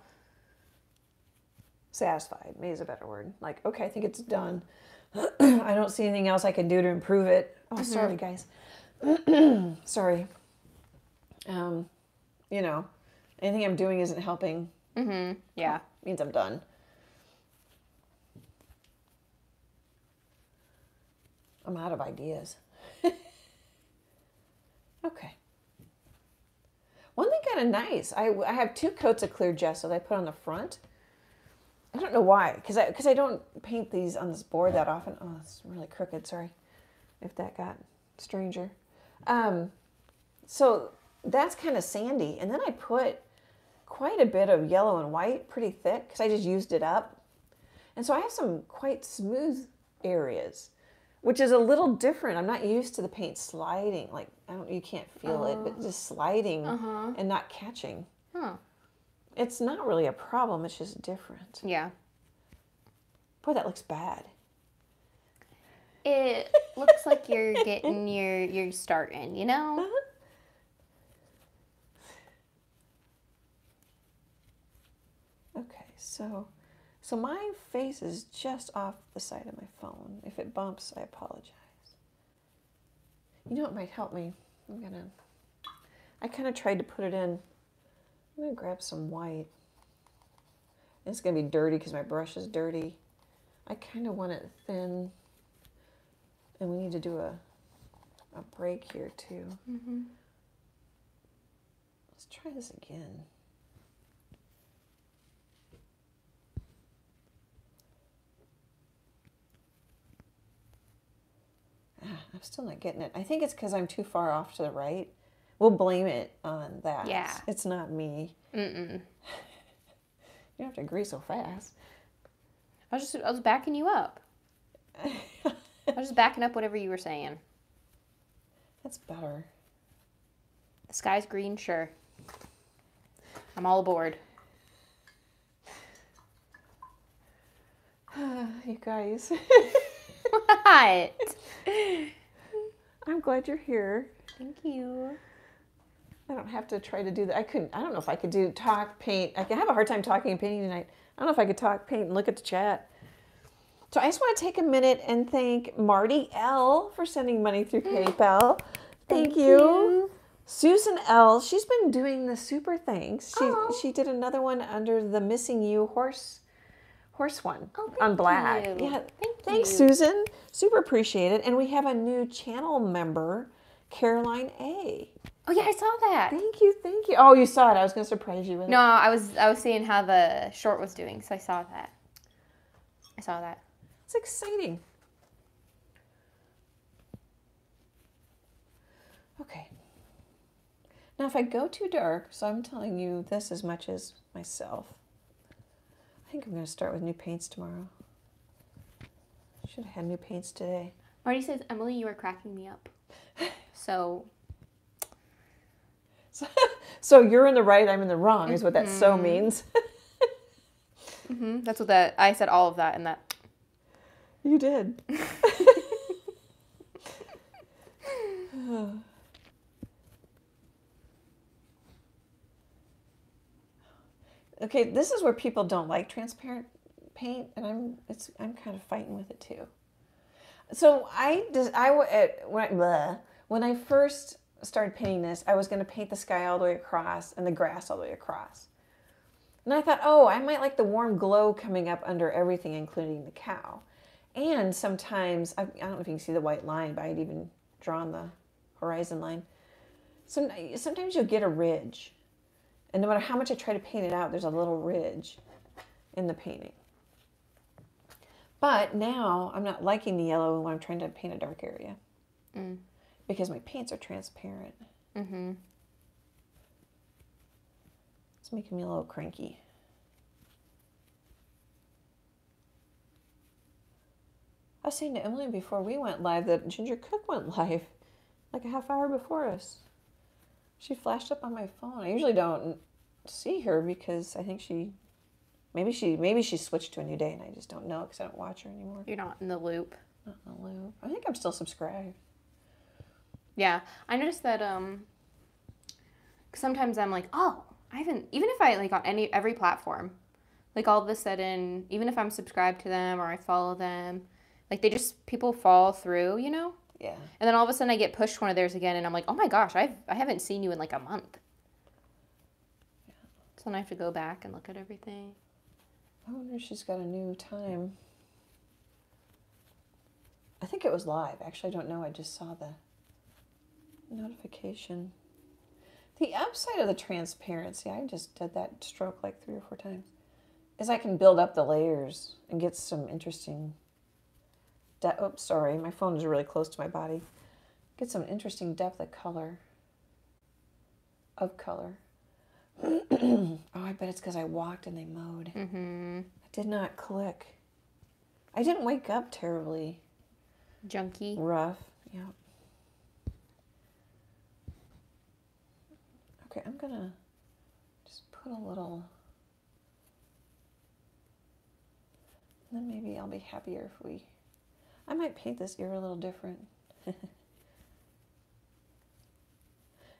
Speaker 1: satisfied. Maybe is a better word. Like, okay, I think it's done. I don't see anything else I can do to improve it. Oh, sorry, guys. sorry. Um, you know, anything I'm doing isn't helping.
Speaker 2: Mm-hmm. Yeah.
Speaker 1: Means I'm done. I'm out of ideas. okay. One thing kind of nice. I, I have two coats of clear gesso that I put on the front. I don't know why, because I because I don't paint these on this board that often. Oh, it's really crooked. Sorry, if that got stranger. Um, so that's kind of sandy, and then I put quite a bit of yellow and white, pretty thick, because I just used it up. And so I have some quite smooth areas, which is a little different. I'm not used to the paint sliding. Like I don't, you can't feel it, but just sliding and not catching.
Speaker 2: Huh.
Speaker 1: It's not really a problem. It's just different.
Speaker 2: Yeah.
Speaker 1: Boy, that looks bad.
Speaker 2: It looks like you're getting your your start in, you know? Uh-huh.
Speaker 1: Okay, so so my face is just off the side of my phone. If it bumps, I apologize. You know what might help me? I'm gonna I kind of tried to put it in. I'm gonna grab some white. It's gonna be dirty because my brush is dirty. I kind of want it thin. And we need to do a a break here too. Let's try this again. Ah, I'm still not getting it. I think it's because I'm too far off to the right. We'll blame it on that.
Speaker 2: Yeah.
Speaker 1: It's not me.
Speaker 2: Mm-mm.
Speaker 1: You don't have to agree so fast.
Speaker 2: I was just I was backing you up. I was just backing up whatever you were saying.
Speaker 1: That's better.
Speaker 2: The sky's green, sure. I'm all aboard.
Speaker 1: you guys,
Speaker 2: What?
Speaker 1: I'm glad you're here.
Speaker 2: Thank you.
Speaker 1: I don't have to try to do that. I couldn't. I don't know if I could do talk, paint. I can have a hard time talking and painting tonight. I don't know if I could talk, paint, and look at the chat. So I just want to take a minute and thank Marty L for sending money through mm. PayPal. Thank, you. Susan L. She's been doing the super thanks. She
Speaker 2: Oh.
Speaker 1: she did another one under the missing you horse horse one
Speaker 2: Oh,
Speaker 1: on black.
Speaker 2: you.
Speaker 1: Yeah.
Speaker 2: Thank you.
Speaker 1: Thanks,
Speaker 2: you.
Speaker 1: Susan. Super appreciate it. And we have a new channel member, Caroline A.
Speaker 2: Oh yeah, I saw that.
Speaker 1: Thank you, thank you. Oh, you saw it. I was going to surprise you with
Speaker 2: No,
Speaker 1: it.
Speaker 2: I was I was seeing how the short was doing, so I saw that. I saw that.
Speaker 1: It's exciting. Okay. Now, if I go too dark, so I'm telling you this as much as myself, I think I'm going to start with new paints tomorrow. Should have had new paints today.
Speaker 2: Marty says, Emily, you are cracking me up. So
Speaker 1: So, so you're in the right, I'm in the wrong, is what that so means.
Speaker 2: mhm, that's what that I said all of that and that.
Speaker 1: You did. okay, this is where people don't like transparent paint, and I'm it's I'm kind of fighting with it too. So I does I at- when I, bleh, when I first started painting this, I was going to paint the sky all the way across and the grass all the way across. And I thought, oh, I might like the warm glow coming up under everything, including the cow. And sometimes, I, I don't know if you can see the white line, but I'd even drawn the horizon line. Some, sometimes you'll get a ridge. And no matter how much I try to paint it out, there's a little ridge in the painting. But now I'm not liking the yellow when I'm trying to paint a dark area
Speaker 2: Mm.
Speaker 1: Because my pants are transparent.
Speaker 2: Mm-hmm.
Speaker 1: It's making me a little cranky. I was saying to Emily before we went live that Ginger Cook went live like a half hour before us. She flashed up on my phone. I usually don't see her because I think she maybe she maybe she switched to a new day and I just don't know because I don't watch her anymore.
Speaker 2: You're not in the loop.
Speaker 1: Not in the loop. I think I'm still subscribed.
Speaker 2: Yeah, I noticed that um sometimes I'm like, "Oh, I haven't even if I like on any every platform, like all of a sudden, even if I'm subscribed to them or I follow them, like they just people fall through, you know?
Speaker 1: Yeah.
Speaker 2: And then all of a sudden I get pushed one of theirs again and I'm like, "Oh my gosh, I've I haven't seen you in like a month." So then I have to go back and look at everything.
Speaker 1: I wonder if she's got a new time. I think it was live. Actually, I don't know. I just saw the notification. The upside of the transparency, I just did that stroke like three or four times, is I can build up the layers and get some interesting. De- oops, sorry, my phone is really close to my body. Get some interesting depth of color. Of color. oh, I bet it's because I walked and they mowed.
Speaker 2: Mm-hmm.
Speaker 1: It did not click. I didn't wake up terribly
Speaker 2: Junky.
Speaker 1: rough. Yep. Okay, I'm gonna just put a little. Then maybe I'll be happier if we. I might paint this ear a little different. and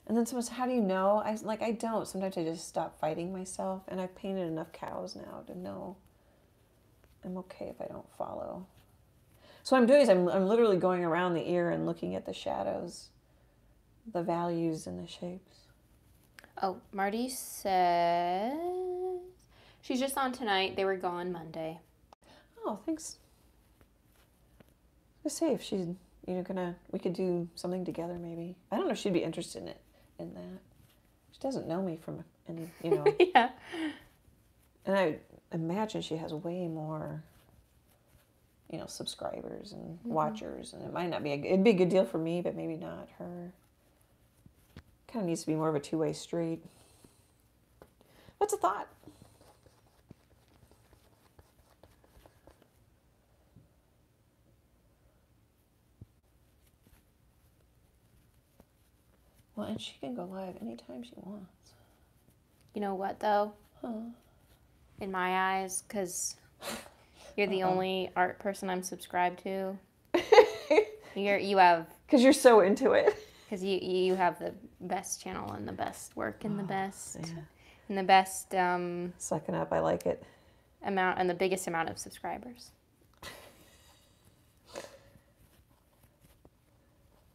Speaker 1: then someone said, "How do you know?" I like, "I don't. Sometimes I just stop fighting myself, and I've painted enough cows now to know I'm okay if I don't follow." So what I'm doing is I'm, I'm literally going around the ear and looking at the shadows, the values and the shapes.
Speaker 2: Oh, Marty says she's just on tonight. They were gone Monday.
Speaker 1: Oh, thanks. Let's see if she's you know gonna we could do something together maybe. I don't know if she'd be interested in it in that. She doesn't know me from any you know,
Speaker 2: yeah.
Speaker 1: and I imagine she has way more. You know, subscribers and mm-hmm. watchers, and it might not be a, it'd be a good deal for me, but maybe not her. Kind of needs to be more of a two way street. What's a thought? Well, and she can go live anytime she wants.
Speaker 2: You know what though?
Speaker 1: Huh.
Speaker 2: In my eyes, because you're the
Speaker 1: Uh-oh.
Speaker 2: only art person I'm subscribed to. You're you have
Speaker 1: Because you're so into it.
Speaker 2: Because you you have the best channel and the best work and the best
Speaker 1: Yeah.
Speaker 2: and the best um,
Speaker 1: Sucking up, I like it.
Speaker 2: amount and the biggest amount of subscribers.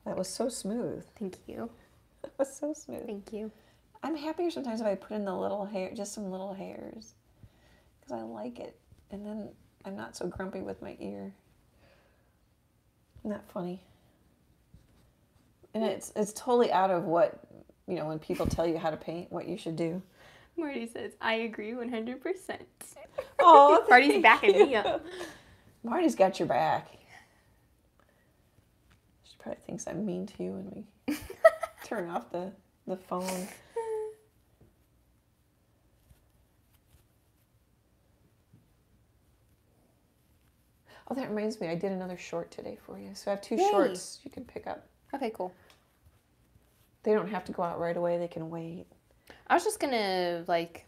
Speaker 1: That was so smooth.
Speaker 2: Thank you.
Speaker 1: That was so smooth.
Speaker 2: Thank you.
Speaker 1: I'm happier sometimes if I put in the little hair, just some little hairs, because I like it, and then I'm not so grumpy with my ear. Isn't that funny? And it's it's totally out of what you know when people tell you how to paint, what you should do.
Speaker 2: Marty says, I agree 100%.
Speaker 1: Oh,
Speaker 2: Marty's backing me up.
Speaker 1: Marty's got your back. She probably thinks I'm mean to you when we turn off the, the phone. Oh, that reminds me, I did another short today for you. So I have two
Speaker 2: Yay.
Speaker 1: shorts you can pick up.
Speaker 2: Okay, cool.
Speaker 1: They don't have to go out right away, they can wait.
Speaker 2: I was just gonna like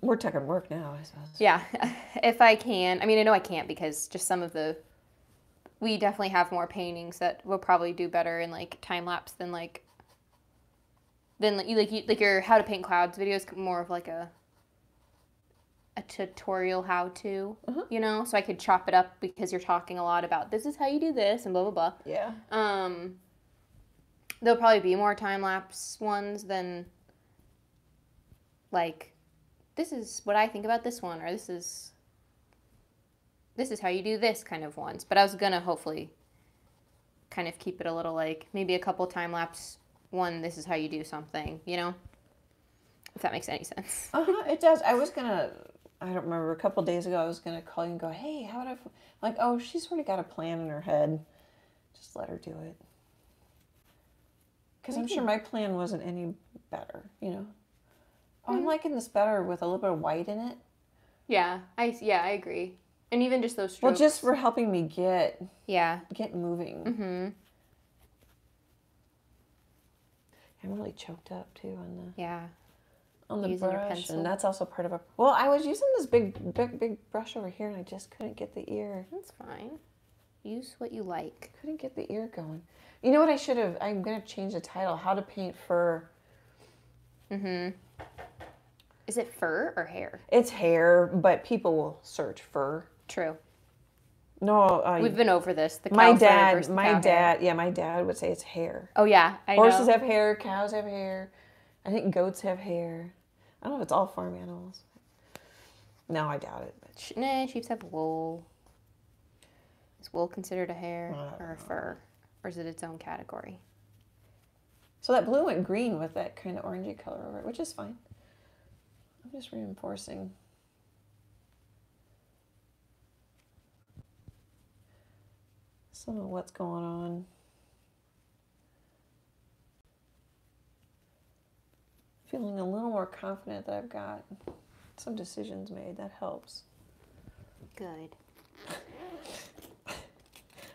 Speaker 1: We're talking work now, I suppose.
Speaker 2: Yeah, if I can. I mean, I know I can't because just some of the. We definitely have more paintings that will probably do better in like time lapse than like. Than like you like you, like your how to paint clouds videos more of like a. A tutorial how to, you know, so I could chop it up because you're talking a lot about this is how you do this and blah blah blah.
Speaker 1: Yeah.
Speaker 2: Um, there'll probably be more time lapse ones than like this is what I think about this one or this is this is how you do this kind of ones. But I was gonna hopefully kind of keep it a little like maybe a couple time lapse one this is how you do something, you know? If that makes any sense.
Speaker 1: Uh huh. It does. I was gonna. I don't remember. A couple days ago, I was gonna call you and go, "Hey, how would I?" Like, oh, she's already got a plan in her head. Just let her do it. Because I'm sure my plan wasn't any better. You know. Oh, I'm liking this better with a little bit of white in it.
Speaker 2: Yeah, I yeah, I agree. And even just those strokes.
Speaker 1: Well, just for helping me get
Speaker 2: yeah.
Speaker 1: get moving.
Speaker 2: Mm-hmm.
Speaker 1: I'm really choked up too on the
Speaker 2: Yeah.
Speaker 1: on the
Speaker 2: Using
Speaker 1: brush,
Speaker 2: pencil.
Speaker 1: and that's also part of a. Well, I was using this big, big, big brush over here, and I just couldn't get the ear.
Speaker 2: That's fine. use what you like.
Speaker 1: Couldn't get the ear going. You know what I should have? I'm gonna change the title. How to paint fur. Mm-hmm.
Speaker 2: Is it fur or hair?
Speaker 1: It's hair, but people will search fur.
Speaker 2: True.
Speaker 1: No, uh,
Speaker 2: We've been over this. The
Speaker 1: my dad, my
Speaker 2: cow hair.
Speaker 1: dad, yeah, my dad would say it's hair.
Speaker 2: Oh yeah, I
Speaker 1: Horses
Speaker 2: know.
Speaker 1: have hair, cows have hair. I think goats have hair. I don't know if it's all farm animals. No, I doubt it. But
Speaker 2: Nah, sheep have wool. Is wool considered a hair or a fur, or is it its own category?
Speaker 1: so that blue went green with that kind of orangey color over it, which is fine. I'm just reinforcing. So I what's going on. Feeling a little more confident that I've got some decisions made. That helps.
Speaker 2: Good.
Speaker 1: I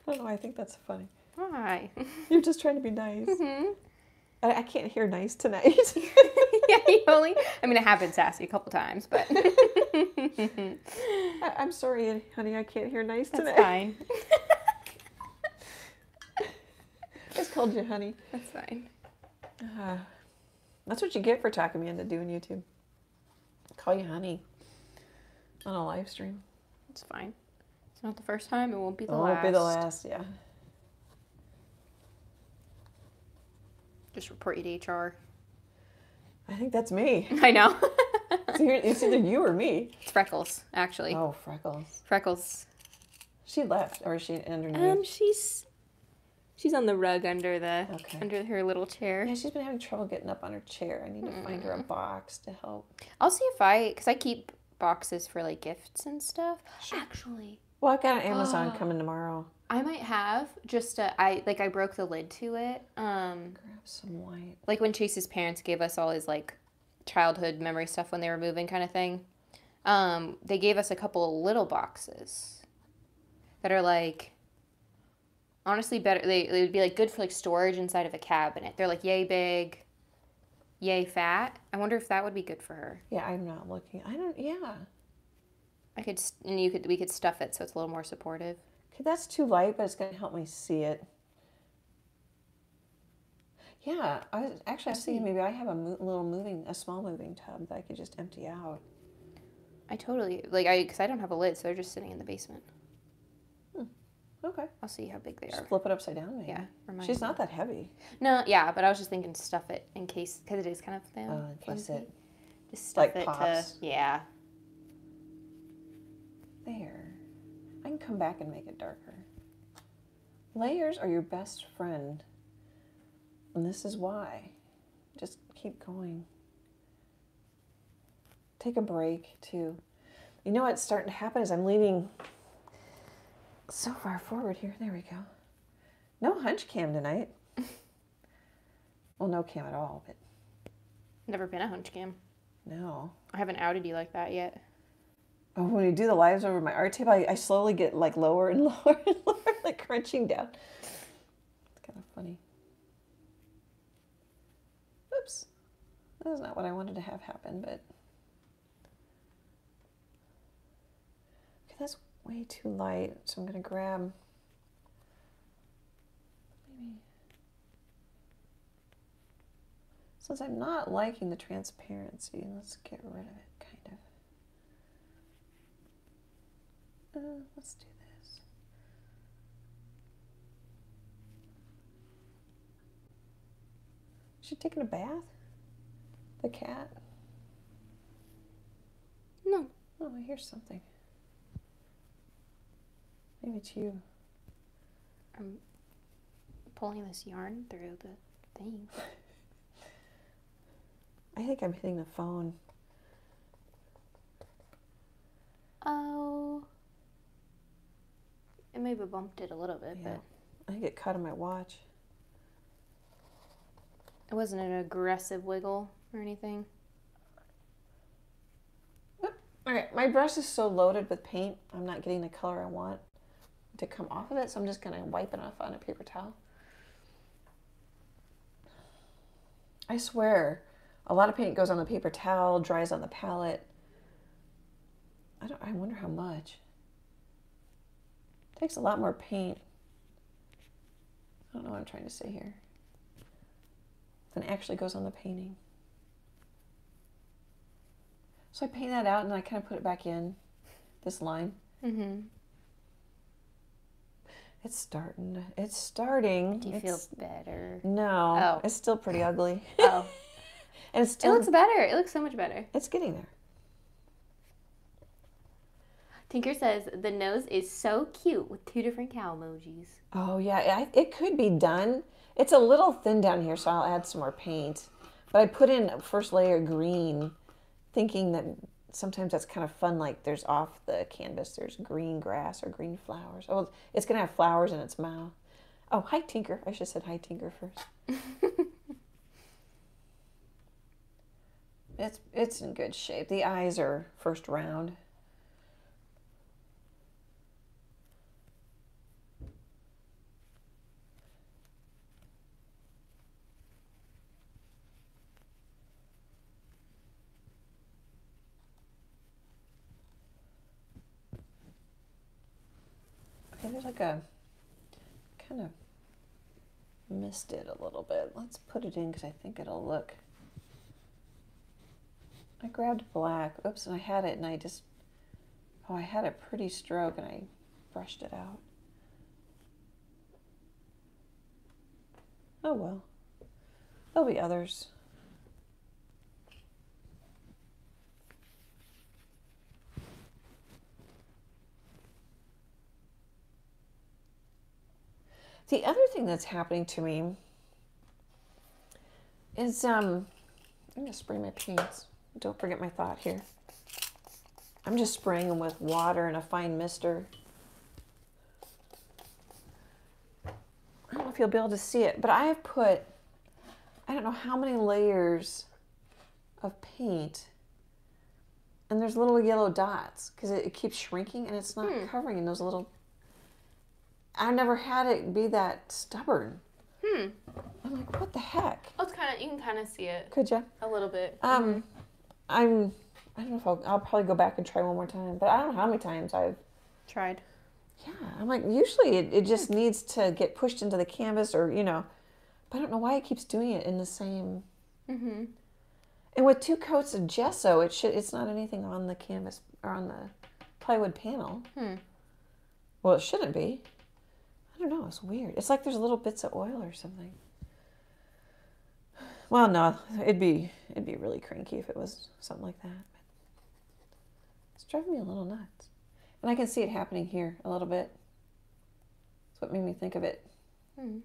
Speaker 1: don't know. I think that's funny.
Speaker 2: Why?
Speaker 1: You're just trying to be nice.
Speaker 2: Mhm.
Speaker 1: I, I can't hear nice tonight.
Speaker 2: yeah, you only. I mean, I have been sassy a couple times, but
Speaker 1: I, I'm sorry, honey. I can't hear nice tonight.
Speaker 2: that's
Speaker 1: tonight.
Speaker 2: fine.
Speaker 1: I just called you honey.
Speaker 2: That's fine.
Speaker 1: Uh, that's what you get for talking me into doing YouTube. Call you honey on a live stream.
Speaker 2: It's fine. It's not the first time. It won't be the
Speaker 1: It
Speaker 2: last.
Speaker 1: won't be the last. Yeah.
Speaker 2: Just report you to HR.
Speaker 1: I think that's me.
Speaker 2: I know.
Speaker 1: It's either, it's either you or me.
Speaker 2: it's Freckles, actually.
Speaker 1: Oh, Freckles.
Speaker 2: Freckles.
Speaker 1: She left, or is she underneath?
Speaker 2: Um, she's she's on the rug under the
Speaker 1: Okay.
Speaker 2: under her little chair.
Speaker 1: yeah, she's been having trouble getting up on her chair. I need to find her a box to help.
Speaker 2: I'll see if I, cause I keep boxes for like gifts and stuff. Actually,
Speaker 1: Well, I've got an Amazon coming tomorrow.
Speaker 2: I might have just a, I like I broke the lid to it. Um,
Speaker 1: Grab some white.
Speaker 2: like when Chase's parents gave us all his like childhood memory stuff when they were moving, kind of thing. Um, they gave us a couple of little boxes that are like honestly better. They, they would be like good for like storage inside of a cabinet. They're like yay big, yay fat. I wonder if that would be good for her.
Speaker 1: Yeah, I'm not looking. I don't. Yeah.
Speaker 2: I could and you could we could stuff it so it's a little more supportive.
Speaker 1: Okay, that's too light, but it's gonna help me see it. Yeah, I was actually I was thinking maybe I have a mo- little moving, a small moving tub that I could just empty out.
Speaker 2: I totally like I because I don't have a lid, so they're just sitting in the basement.
Speaker 1: Okay.
Speaker 2: I'll see how big they
Speaker 1: Just
Speaker 2: are.
Speaker 1: flip it upside down, maybe.
Speaker 2: Yeah,
Speaker 1: She's
Speaker 2: me.
Speaker 1: not that heavy.
Speaker 2: No, yeah, but I was just thinking stuff it in case because it is kind of thin.
Speaker 1: Uh, in case it
Speaker 2: just stuff
Speaker 1: like
Speaker 2: it
Speaker 1: pops.
Speaker 2: to yeah.
Speaker 1: there. I can come back and make it darker. Layers are your best friend, and this is why. Just keep going. Take a break too. You know what's starting to happen is I'm leaning so far forward here. There we go. No hunch cam tonight. well, no cam at all, but
Speaker 2: Never been a hunch cam.
Speaker 1: no.
Speaker 2: I haven't outed you like that yet.
Speaker 1: Oh, when you do the lives over my art table, I, I slowly get like lower and lower and lower, like crunching down. It's kind of funny. Oops. That is not what I wanted to have happen, but. Okay, that's way too light, so I'm going to grab. Maybe. Since I'm not liking the transparency, let's get rid of it, kind of. Uh, let's do this. Is she taking a bath? The cat?
Speaker 2: No.
Speaker 1: Oh, I hear something. Maybe it's you.
Speaker 2: I'm pulling this yarn through the thing.
Speaker 1: I think I'm hitting the phone.
Speaker 2: Oh. It maybe bumped it a little bit,
Speaker 1: Yeah. I think it caught on my watch.
Speaker 2: it wasn't an aggressive wiggle or anything.
Speaker 1: Okay, my brush is so loaded with paint, I'm not getting the color I want to come off of it, so I'm just gonna wipe it off on a paper towel. I swear, a lot of paint goes on the paper towel, dries on the palette. I don't. I wonder how much. Takes a lot more paint. I don't know what I'm trying to say here. Than actually goes on the painting. So I paint that out and I kind of put it back in this line.
Speaker 2: Mm-hmm.
Speaker 1: It's starting. It's starting.
Speaker 2: Do you
Speaker 1: It's-
Speaker 2: feel better?
Speaker 1: No,
Speaker 2: Oh.
Speaker 1: it's still pretty ugly.
Speaker 2: Oh,
Speaker 1: and it's still, it
Speaker 2: looks better. It looks so much better.
Speaker 1: it's getting there.
Speaker 2: Tinker says the nose is so cute with two different cow emojis.
Speaker 1: Oh yeah, I, it could be done. It's a little thin down here, so I'll add some more paint. But I put in a first layer green, thinking that sometimes that's kind of fun. Like there's off the canvas, there's green grass or green flowers. Oh, it's gonna have flowers in its mouth. Oh, hi Tinker. I should have said hi Tinker first. it's it's in good shape. The eyes are first round. Like a kind of missed it a little bit. Let's put it in because I think it'll look. I grabbed black. Oops, and I had it and I just. Oh, I had a pretty stroke and I brushed it out. Oh well. There'll be others. The other thing that's happening to me is um I'm gonna spray my paints. Don't forget my thought here. I'm just spraying them with water and a fine mister. I don't know if you'll be able to see it, but I have put I don't know how many layers of paint and there's little yellow dots because it, it keeps shrinking and it's not covering in those little I've never had it be that stubborn.
Speaker 2: Hmm.
Speaker 1: I'm like, what the heck?
Speaker 2: Oh, it's kind of you can kind of see it
Speaker 1: Could you?
Speaker 2: a little bit.
Speaker 1: Um, I'm. I don't know if I'll. I'll probably go back and try one more time, but I don't know how many times I've.
Speaker 2: Tried.
Speaker 1: Yeah, I'm like usually it, it just needs to get pushed into the canvas or you know, but I don't know why it keeps doing it in the same.
Speaker 2: Mm-hmm.
Speaker 1: And with two coats of gesso, it should. It's not anything on the canvas or on the plywood panel.
Speaker 2: Hmm.
Speaker 1: Well, it shouldn't be. I don't know. It's weird. It's like there's little bits of oil or something. Well, no, it'd be it'd be really cranky if it was something like that. It's driving me a little nuts, and I can see it happening here a little bit. That's what made me think of it. Hmm.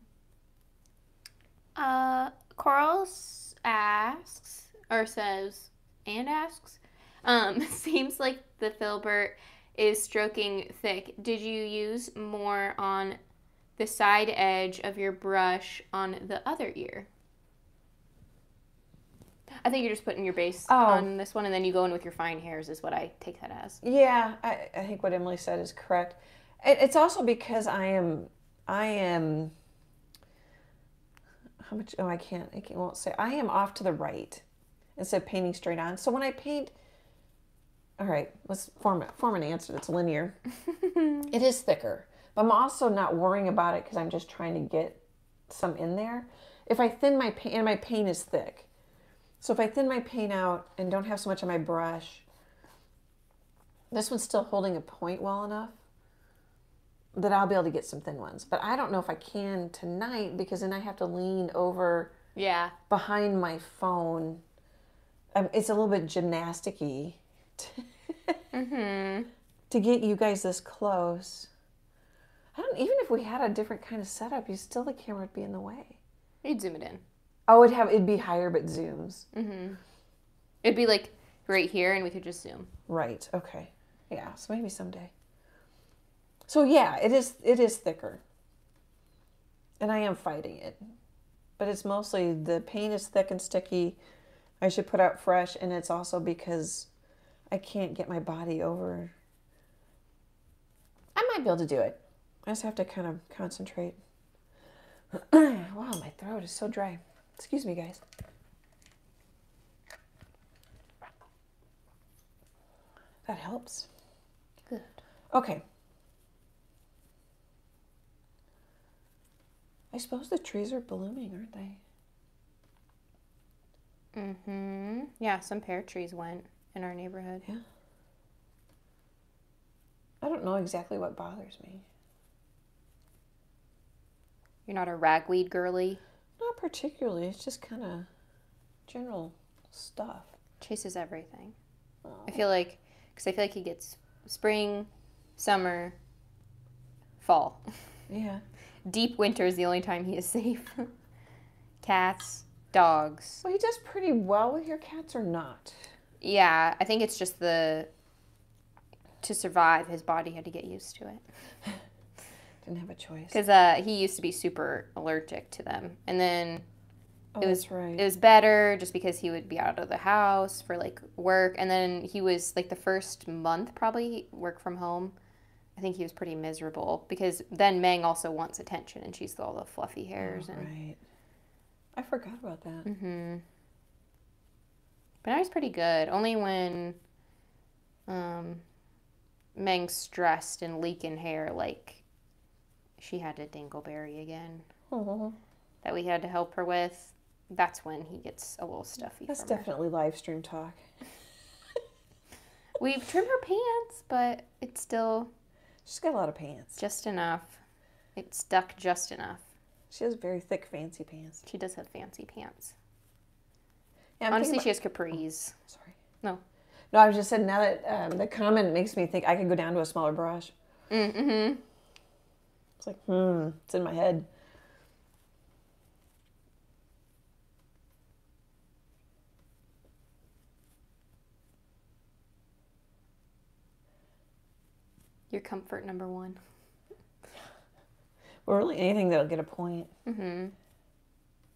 Speaker 2: Uh, Coral asks or says and asks, um, seems like the filbert is stroking thick. Did you use more on the side edge of your brush on the other ear? I think you're just putting your base
Speaker 1: Oh.
Speaker 2: on this one, and then you go in with your fine hairs. Is what I take that as.
Speaker 1: Yeah, I, I think what Emily said is correct. It, it's also because I am, I am. How much? Oh, I can't. I can't, won't say. I am off to the right instead of painting straight on. So when I paint, all right, let's form. Form an answer that's linear. it is thicker, but I'm also not worrying about it because I'm just trying to get some in there. If I thin my paint, and my paint is thick, so if I thin my paint out and don't have so much on my brush, this one's still holding a point well enough that I'll be able to get some thin ones. But I don't know if I can tonight because then I have to lean over
Speaker 2: Yeah.
Speaker 1: behind my phone. Um, it's a little bit gymnasticy
Speaker 2: Mm-hmm.
Speaker 1: to get you guys this close. I don't even if we had a different kind of setup, you still the camera would be in the way.
Speaker 2: You'd zoom it in.
Speaker 1: Oh, it'd have it'd be higher but zooms.
Speaker 2: Mm-hmm. It'd be like right here, and we could just zoom.
Speaker 1: Right. Okay. Yeah. So maybe someday. So yeah, it is. It is thicker, and I am fighting it, but it's mostly the paint is thick and sticky. I should put out fresh, and it's also because I can't get my body over. I might be able to do it. I just have to kind of concentrate. wow, my throat is so dry. Excuse me, guys. That helps.
Speaker 2: Good.
Speaker 1: Okay. I suppose the trees are blooming, aren't they?
Speaker 2: Mm-hmm. Yeah, some pear trees went in our neighborhood.
Speaker 1: Yeah. I don't know exactly what bothers me.
Speaker 2: You're not a ragweed girly.
Speaker 1: Not particularly. It's just kind of general stuff.
Speaker 2: Chases everything.
Speaker 1: Oh.
Speaker 2: I feel like, because I feel like he gets spring, summer, fall.
Speaker 1: Yeah.
Speaker 2: Deep winter is the only time he is safe. Cats, dogs.
Speaker 1: Well, he does pretty well with your cats or not.
Speaker 2: Yeah, I think it's just the to survive, his body had to get used to it.
Speaker 1: Didn't have a choice.
Speaker 2: Because uh, he used to be super allergic to them, and then
Speaker 1: Oh,
Speaker 2: it was
Speaker 1: that's right.
Speaker 2: it was better just because he would be out of the house for like work, and then he was like the first month probably work from home. I think he was pretty miserable because then Meng also wants attention, and she's all the fluffy hairs and.
Speaker 1: right. I forgot about that.
Speaker 2: Mm-hmm. But now he's pretty good. Only when um, Meng's stressed and leaking hair, like she had a dingleberry again
Speaker 1: Oh,
Speaker 2: that we had to help her with. That's when he gets a little stuffy.
Speaker 1: that's
Speaker 2: from her.
Speaker 1: definitely live stream talk.
Speaker 2: We've trimmed her pants, but it's still
Speaker 1: She's got a lot of pants.
Speaker 2: just enough. It stuck just enough.
Speaker 1: She has very thick, fancy pants.
Speaker 2: She does have fancy pants.
Speaker 1: Yeah,
Speaker 2: Honestly,
Speaker 1: thinking
Speaker 2: she has capris.
Speaker 1: about- sorry.
Speaker 2: No.
Speaker 1: No, I was just saying now that um, the comment makes me think I could go down to a smaller brush.
Speaker 2: Mm-hmm.
Speaker 1: It's like, hmm, it's in my head.
Speaker 2: Your comfort number one.
Speaker 1: Or really anything that'll get a point.
Speaker 2: Mm-hmm.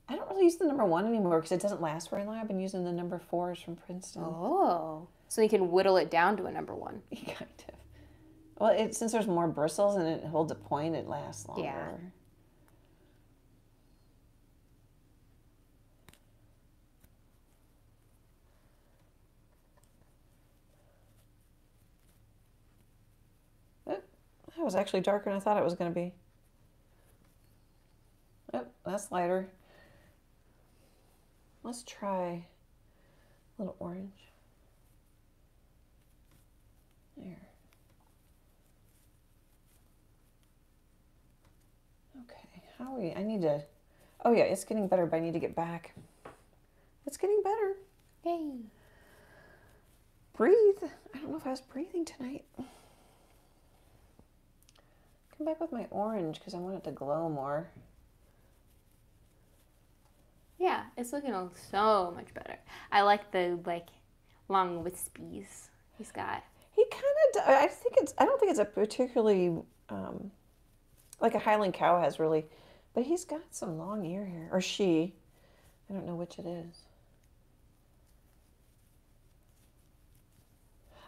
Speaker 1: I don't really use the number one anymore because it doesn't last very long. I've been using the number fours from Princeton.
Speaker 2: Oh. So you can whittle it down to a number one.
Speaker 1: kind of. Well, it, since there's more bristles and it holds a point, it lasts longer.
Speaker 2: Yeah.
Speaker 1: That was actually darker than I thought it was going to be. Yep, that's lighter. Let's try a little orange. There. Okay, how are we? I need to. Oh, yeah, it's getting better, but I need to get back. It's getting better.
Speaker 2: Yay.
Speaker 1: Breathe. I don't know if I was breathing tonight. Come back with my orange because I want it to glow more.
Speaker 2: Yeah, it's looking all- so much better. I like the like long wispies he's got.
Speaker 1: He kind of. I think it's. I don't think it's a particularly um, like a Highland cow has really, but he's got some long ear hair or she. I don't know which it is.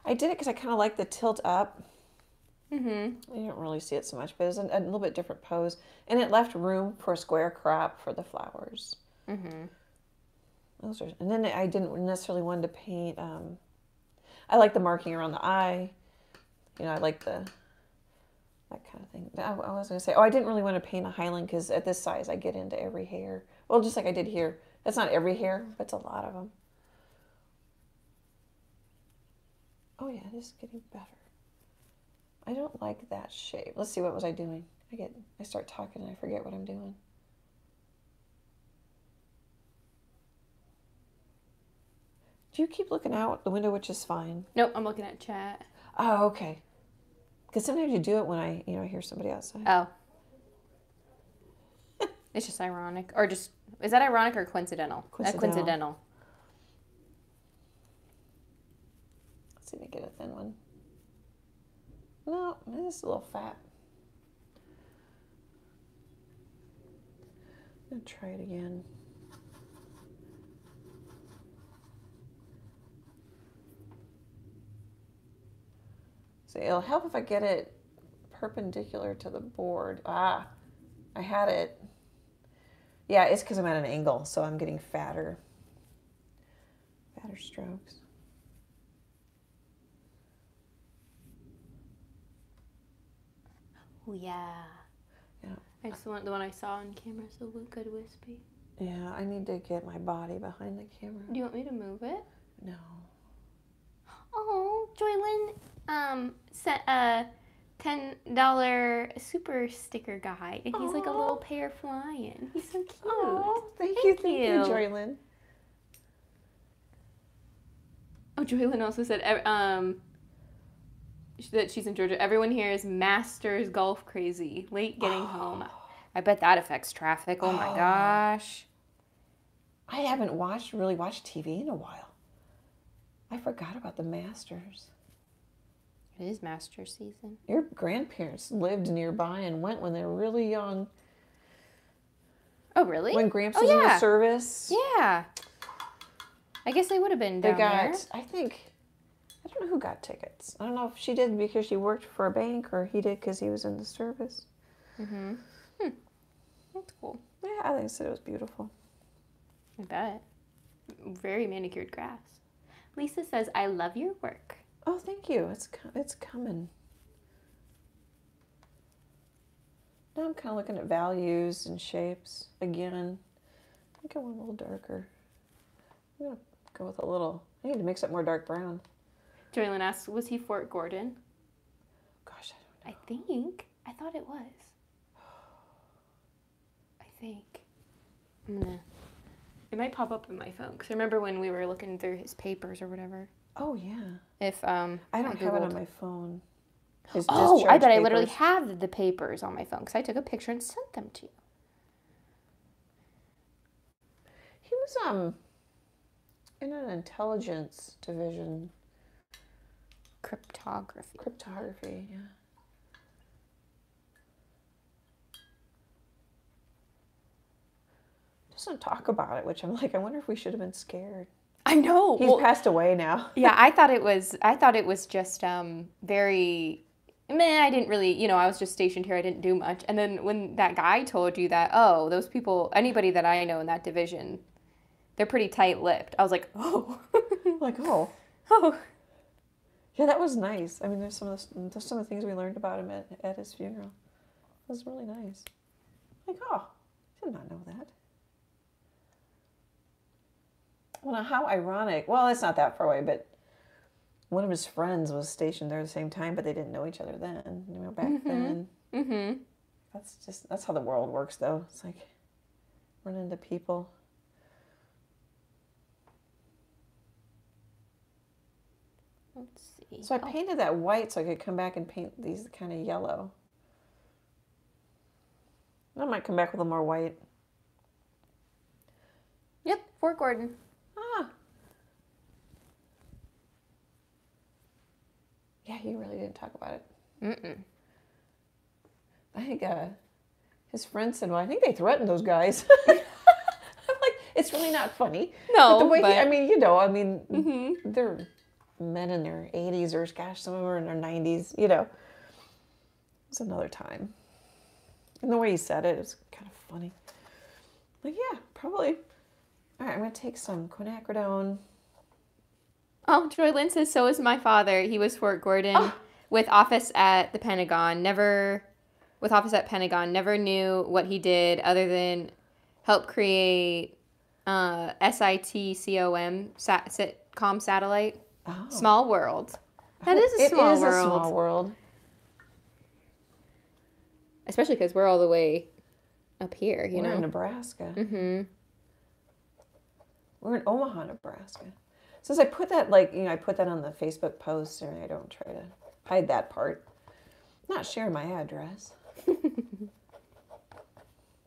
Speaker 1: I did it because I kind of like the tilt up.
Speaker 2: Mm-hmm.
Speaker 1: You don't really see it so much, but it's a, a little bit different pose, and it left room for a square crop for the flowers.
Speaker 2: Mm-hmm.
Speaker 1: Those are, and then I didn't necessarily want to paint. Um, I like the marking around the eye. You know, I like the that kind of thing. I, I was gonna say, oh, I didn't really want to paint a Highland because at this size, I get into every hair. Well, just like I did here. That's not every hair, but it's a lot of them. Oh yeah, it is getting better. I don't like that shape. Let's see, what was I doing? I get, I start talking and I forget what I'm doing. Do you keep looking out the window, which is fine?
Speaker 2: Nope, I'm looking at chat.
Speaker 1: Oh, okay. Because sometimes you do it when I, you know, hear somebody outside.
Speaker 2: Oh. it's just ironic. Or just is that ironic or coincidental? Uh,
Speaker 1: Coincidental.
Speaker 2: coincidental.
Speaker 1: Let's see if I get a thin one. No, this is a little fat. I'm gonna try it again. So it'll help if I get it perpendicular to the board. Ah, I had it. Yeah, it's because I'm at an angle, so I'm getting fatter. Fatter strokes.
Speaker 2: Oh yeah.
Speaker 1: Yeah.
Speaker 2: I just want the one I saw on camera, so good wispy.
Speaker 1: Yeah, I need to get my body behind the camera.
Speaker 2: Do you want me to move it?
Speaker 1: No.
Speaker 2: Oh, Joylyn um sent a ten dollar super sticker guy, and he's like a little
Speaker 1: Aw.
Speaker 2: pear flying. He's so cute.
Speaker 1: Oh, thank,
Speaker 2: Thank
Speaker 1: you, thank you,
Speaker 2: you.
Speaker 1: Joylyn.
Speaker 2: Oh, Joylyn also said um that she's in Georgia. Everyone here is masters golf crazy. Late getting home. I bet that affects traffic. Oh my
Speaker 1: Oh.
Speaker 2: gosh.
Speaker 1: I haven't watched really watched TV in a while. I forgot about the Masters.
Speaker 2: It is master season.
Speaker 1: Your grandparents lived nearby and went when they were really young.
Speaker 2: Oh really?
Speaker 1: When Gramps
Speaker 2: Oh,
Speaker 1: was in the service,
Speaker 2: Yeah. I guess they would have been
Speaker 1: they got.
Speaker 2: there.
Speaker 1: I think. I don't know who got tickets. I don't know if she did because she worked for a bank or he did because he was in the service.
Speaker 2: Mm-hmm. Hmm. That's cool.
Speaker 1: Yeah, I think said it was beautiful.
Speaker 2: I bet. Very manicured grass. Lisa says, I love your work.
Speaker 1: Oh, thank you. It's it's coming. Now I'm kind of looking at values and shapes again. I think I want a little darker. I'm gonna go with a little. I need to mix up more dark brown.
Speaker 2: Joylyn asks, was he Fort Gordon?
Speaker 1: Gosh, I don't know.
Speaker 2: I think. I thought it was. I think. I'm gonna. It might pop up in my phone because I remember when we were looking through his papers or whatever.
Speaker 1: Oh yeah,
Speaker 2: If um,
Speaker 1: I don't have it on my phone. His
Speaker 2: Oh, I bet I literally have the papers on my phone because I took a picture and sent them to you.
Speaker 1: He was um in an intelligence division,
Speaker 2: Cryptography.
Speaker 1: cryptography. Yeah. Doesn't talk about it, which I'm like, I wonder if we should have been scared.
Speaker 2: I know.
Speaker 1: He's
Speaker 2: well,
Speaker 1: passed away now.
Speaker 2: yeah, I thought it was. I thought it was just um very. Meh, I didn't really, you know, I was just stationed here. I didn't do much. And then when that guy told you that, oh, those people, anybody that I know in that division, they're pretty tight-lipped. I was like, oh,
Speaker 1: like, oh,
Speaker 2: oh,
Speaker 1: yeah, that was nice. I mean, there's some of the, there's some of the things we learned about him at, at his funeral. It was really nice. Like, oh, I did not know that. Well, now how ironic. Well, it's not that far away, but one of his friends was stationed there at the same time, but they didn't know each other then. You know, back then.
Speaker 2: mm-hmm.
Speaker 1: That's just that's how the world works, though. It's like run into people.
Speaker 2: Let's see.
Speaker 1: So I
Speaker 2: Oh,
Speaker 1: painted that white so I could come back and paint these kind of yellow. I might come back with a little more white.
Speaker 2: Yep, Fort Gordon.
Speaker 1: Ah. Yeah, you really didn't talk about it.
Speaker 2: Mm-mm.
Speaker 1: I think uh, his friend said, "Well, I think they threatened those guys." I'm like, it's really not funny.
Speaker 2: No,
Speaker 1: but the way he, I mean, you know, I mean,
Speaker 2: Mhm.
Speaker 1: they're men in their 80s or gosh, some of them are in their 90s. You know, it was another time. And the way he said it, it was kind of funny. Like, yeah, probably. All right, I'm gonna take some quinacridone.
Speaker 2: Oh, Joy Lynn says, so is my father. He was Fort Gordon
Speaker 1: Oh.
Speaker 2: with office at the Pentagon. Never, with office at Pentagon, never knew what he did other than help create uh, SITCOM sat, sitcom satellite.
Speaker 1: Oh.
Speaker 2: Small world. That is a
Speaker 1: It
Speaker 2: small
Speaker 1: is
Speaker 2: world.
Speaker 1: a small world.
Speaker 2: Especially because we're all the way up here, you
Speaker 1: We're in
Speaker 2: know?
Speaker 1: Nebraska.
Speaker 2: Mm-hmm.
Speaker 1: We're in Omaha, Nebraska. Since I put that, like, you know, I put that on the Facebook post, and I don't try to hide that part. Not share my address.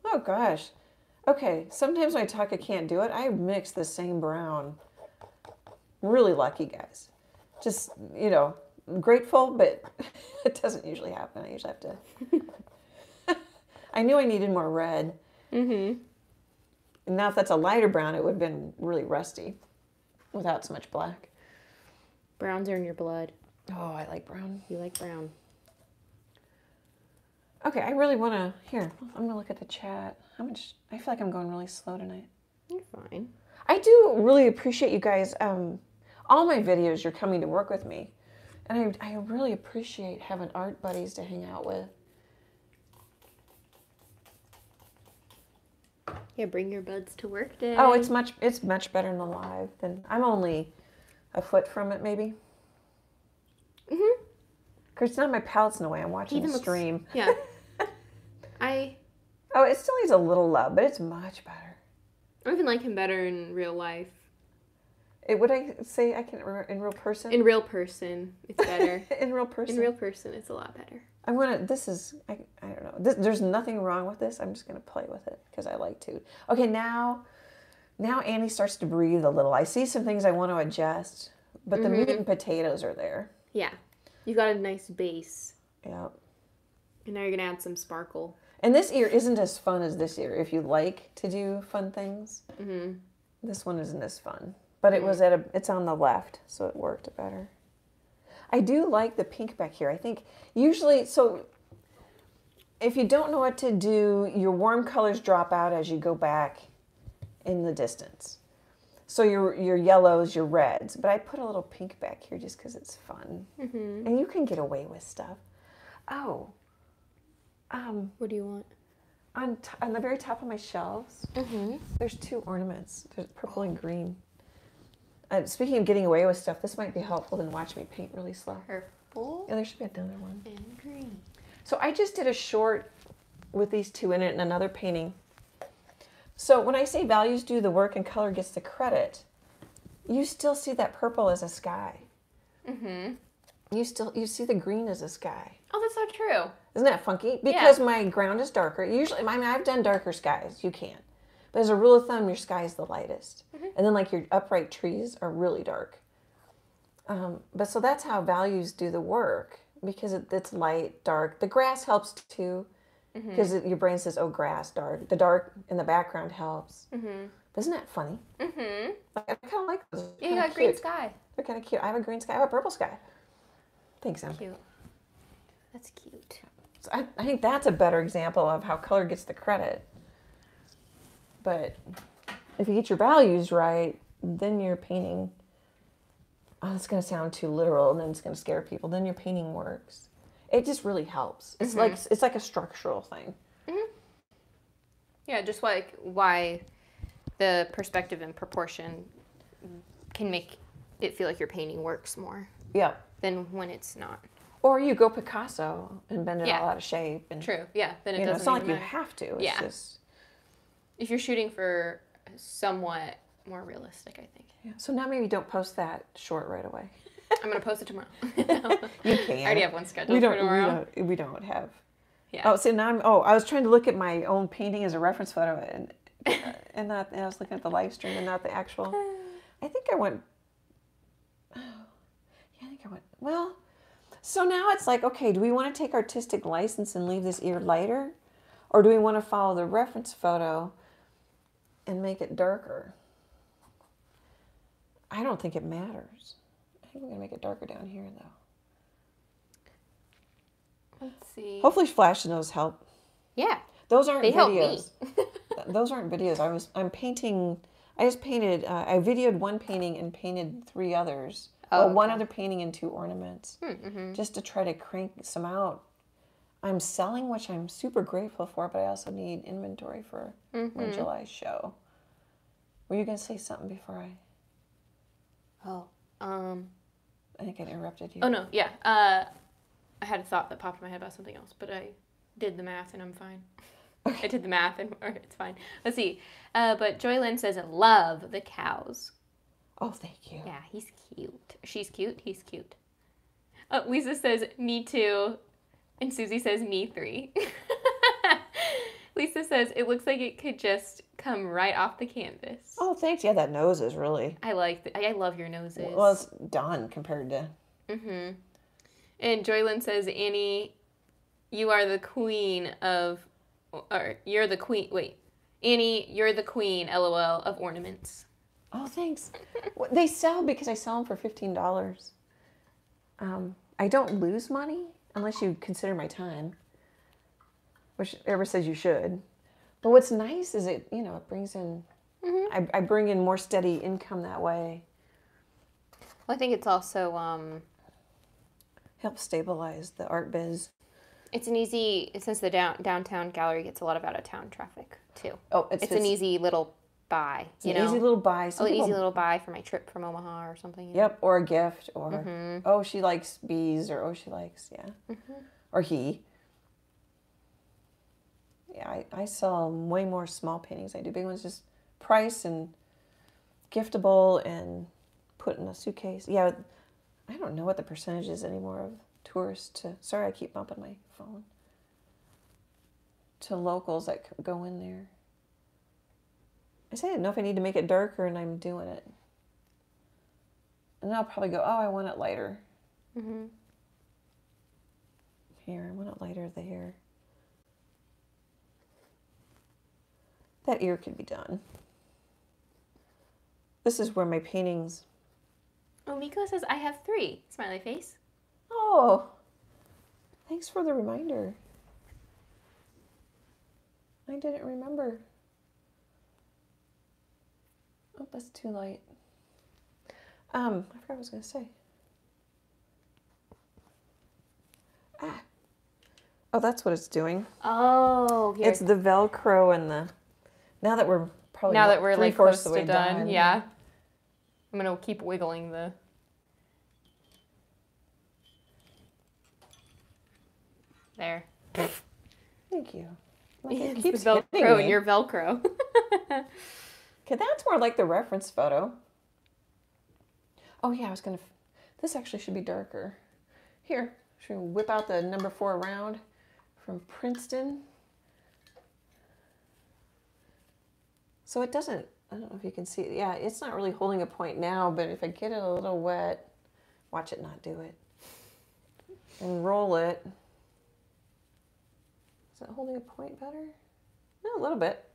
Speaker 1: oh gosh. Okay. Sometimes when I talk, I can't do it. I mix the same brown. Really lucky, guys. Just you know, grateful, but it doesn't usually happen. I usually have to. I knew I needed more red.
Speaker 2: Mm-hmm.
Speaker 1: And now if that's a lighter brown, it would have been really rusty without so much black.
Speaker 2: Browns are in your blood.
Speaker 1: Oh, I like brown.
Speaker 2: You like brown.
Speaker 1: Okay, I really want to. Here, I'm going to look at the chat. How much? I feel like I'm going really slow tonight.
Speaker 2: You're fine.
Speaker 1: I do really appreciate you guys. Um, all my videos, you're coming to work with me. And I, I really appreciate having art buddies to hang out with.
Speaker 2: Yeah, bring your buds to work day.
Speaker 1: Oh, it's much it's much better in the live than I'm only a foot from it maybe.
Speaker 2: Mhm.
Speaker 1: Cause it's not my palate's in the way. I'm watching
Speaker 2: Even
Speaker 1: the
Speaker 2: looks-
Speaker 1: stream.
Speaker 2: Yeah. I
Speaker 1: Oh, it still needs a little love, but it's much better.
Speaker 2: I even like him better in real life.
Speaker 1: It, would I say I can remember in real person?
Speaker 2: In real person, it's better.
Speaker 1: in real person.
Speaker 2: in real person, it's a lot better.
Speaker 1: I'm gonna. This is. I, I don't know. This, there's nothing wrong with this. I'm just gonna play with it because I like to. Okay, now, now Annie starts to breathe a little. I see some things I want to adjust, but the meat and potatoes are there.
Speaker 2: Yeah. You got a nice base.
Speaker 1: Yeah.
Speaker 2: And now you're gonna add some sparkle.
Speaker 1: And this ear isn't as fun as this ear. If you like to do fun things,
Speaker 2: Mm-hmm.
Speaker 1: this one isn't as fun. But it was at a. It's on the left, so it worked better. I do like the pink back here. I think usually so. If you don't know what to do, your warm colors drop out as you go back in the distance. So your your yellows, your reds, but I put a little pink back here just because it's fun,
Speaker 2: Mm-hmm.
Speaker 1: and you can get away with stuff. Oh, um,
Speaker 2: What do you want?
Speaker 1: on t- on the very top of my shelves,
Speaker 2: Mm-hmm.
Speaker 1: there's two ornaments. There's purple and green. Uh, speaking of getting away with stuff, this might be helpful to watch me paint really slow.
Speaker 2: Purple
Speaker 1: Yeah, there should be another one.
Speaker 2: and green.
Speaker 1: So I just did a short with these two in it and another painting. So when I say values do the work and color gets the credit, you still see that purple as a sky.
Speaker 2: Mm-hmm.
Speaker 1: You still you see the green as a sky.
Speaker 2: Oh, that's so true.
Speaker 1: Isn't that funky? Because my ground is darker. Usually, I mean, I've done darker skies. You can, but as a rule of thumb, your sky is the lightest, and then like your upright trees are really dark. Um, but so that's how values do the work because it, it's light, dark. The grass helps too, because your brain says, "Oh, grass, dark." The dark in the background helps.
Speaker 2: Mm-hmm.
Speaker 1: Isn't that funny?
Speaker 2: Mm-hmm.
Speaker 1: Like, I kind of like those.
Speaker 2: Yeah, you got green sky.
Speaker 1: They're kind of cute. I have a green sky. I have a purple sky. Thanks, Em.
Speaker 2: Cute. That's cute.
Speaker 1: So I, I think that's a better example of how color gets the credit. But if you get your values right, then your painting. Oh, it's going to sound too literal, and then it's going to scare people. Then your painting works. It just really helps. It's mm-hmm. like it's like a structural thing. Mm-hmm.
Speaker 2: Yeah, just like why the perspective and proportion can make it feel like your painting works more
Speaker 1: Yeah.
Speaker 2: than when it's not.
Speaker 1: Or you go Picasso and bend it
Speaker 2: Yeah.
Speaker 1: all out of shape, and
Speaker 2: True. Yeah. Then it doesn't.
Speaker 1: it's not like
Speaker 2: even
Speaker 1: you have to. It's
Speaker 2: Yeah.
Speaker 1: just
Speaker 2: If you're shooting for somewhat more realistic, I think.
Speaker 1: yeah. So now maybe don't post that short right away.
Speaker 2: I'm gonna post it tomorrow.
Speaker 1: You can.
Speaker 2: I already have one scheduled
Speaker 1: we don't,
Speaker 2: for tomorrow.
Speaker 1: We don't, we don't have.
Speaker 2: Yeah.
Speaker 1: Oh, so now I'm. Oh, I was trying to look at my own painting as a reference photo, and uh, and not. And I was looking at the live stream and not the actual. I think I went. Oh, yeah, I think I went. Well, so now it's like, okay, do we want to take artistic license and leave this ear lighter, or do we want to follow the reference photo and make it darker? I don't think it matters. I think we're gonna make it darker down here, though.
Speaker 2: Let's see.
Speaker 1: Hopefully, flash and those help.
Speaker 2: Yeah,
Speaker 1: Those aren't
Speaker 2: they help me.
Speaker 1: videos. Those aren't videos. I was I'm painting. I just painted. Uh, I videoed one painting and painted three others.
Speaker 2: Oh,
Speaker 1: well, one
Speaker 2: okay.
Speaker 1: other painting and two ornaments,
Speaker 2: mm-hmm.
Speaker 1: just to try to crank some out. I'm selling, which I'm super grateful for, but I also need inventory for my
Speaker 2: Mm-hmm.
Speaker 1: July show. Were you gonna say something before I?
Speaker 2: Oh. Um.
Speaker 1: I think I interrupted you.
Speaker 2: Oh no. Yeah. Uh, I had a thought that popped in my head about something else, but I did the math and I'm fine. I did the math and it's fine. Let's see. Uh, but Joylyn says, "Love the cows."
Speaker 1: Oh, thank you.
Speaker 2: Yeah, he's cute. She's cute. He's cute. Oh, Lisa says, "Me too," and Susie says, "Me three. Lisa says, "It looks like it could just come right off the canvas."
Speaker 1: Oh, thanks. Yeah, that nose is really
Speaker 2: I like. The, I love your noses.
Speaker 1: well. It's done compared to.
Speaker 2: Mm-hmm. And Joylyn says, Annie, you are the queen of, or you're the queen. Wait, Annie, you're the queen. LOL of ornaments.
Speaker 1: Oh, thanks. They sell because I sell them for fifteen dollars. Um, I don't lose money unless you consider my time, which ever says you should. But what's nice is it, you know, it brings in. I, I bring in more steady income that way.
Speaker 2: Well, I think it's also um,
Speaker 1: Helps stabilize the art biz.
Speaker 2: It's an easy since the down, downtown gallery gets a lot of out of town traffic too.
Speaker 1: Oh,
Speaker 2: It's an easy little buy.
Speaker 1: It's
Speaker 2: you know,
Speaker 1: easy little buy. Some
Speaker 2: little
Speaker 1: people-
Speaker 2: easy little buy for my trip from Omaha or something. you know?
Speaker 1: Yep, or a gift, or
Speaker 2: Mm-hmm.
Speaker 1: oh, she likes bees, or oh, she likes yeah, or he. Yeah, I, I sell way more small paintings. I do big ones, just price and giftable and put in a suitcase. Yeah, I don't know what the percentage is anymore of tourists to. Sorry, I keep bumping my phone. To locals that go in there. I say I didn't know if I need to make it darker, and I'm doing it. And then I'll probably go, oh, I want it lighter.
Speaker 2: Mm-hmm.
Speaker 1: Here, I want it lighter there. That ear could be done. This is where my paintings.
Speaker 2: Oh, Miko says I have three. Smiley face.
Speaker 1: Oh, thanks for the reminder. I didn't remember. Oh, that's too light. Um, I forgot what I was gonna say. Ah. Oh, that's what it's doing.
Speaker 2: Oh, here.
Speaker 1: It's the Velcro and the. Now that we're probably
Speaker 2: now that we're like close to
Speaker 1: way
Speaker 2: done. Yeah. I'm gonna keep wiggling the. There.
Speaker 1: Thank you. Like it keeps
Speaker 2: the Velcro and your Velcro.
Speaker 1: Okay, that's more like the reference photo. Oh yeah, I was gonna. This actually should be darker. Here, should we whip out the number four round from Princeton? So it doesn't. I don't know if you can see it. Yeah, it's not really holding a point now, but if I get it a little wet, watch it not do it, and roll it. Is it holding a point better? No, a little bit.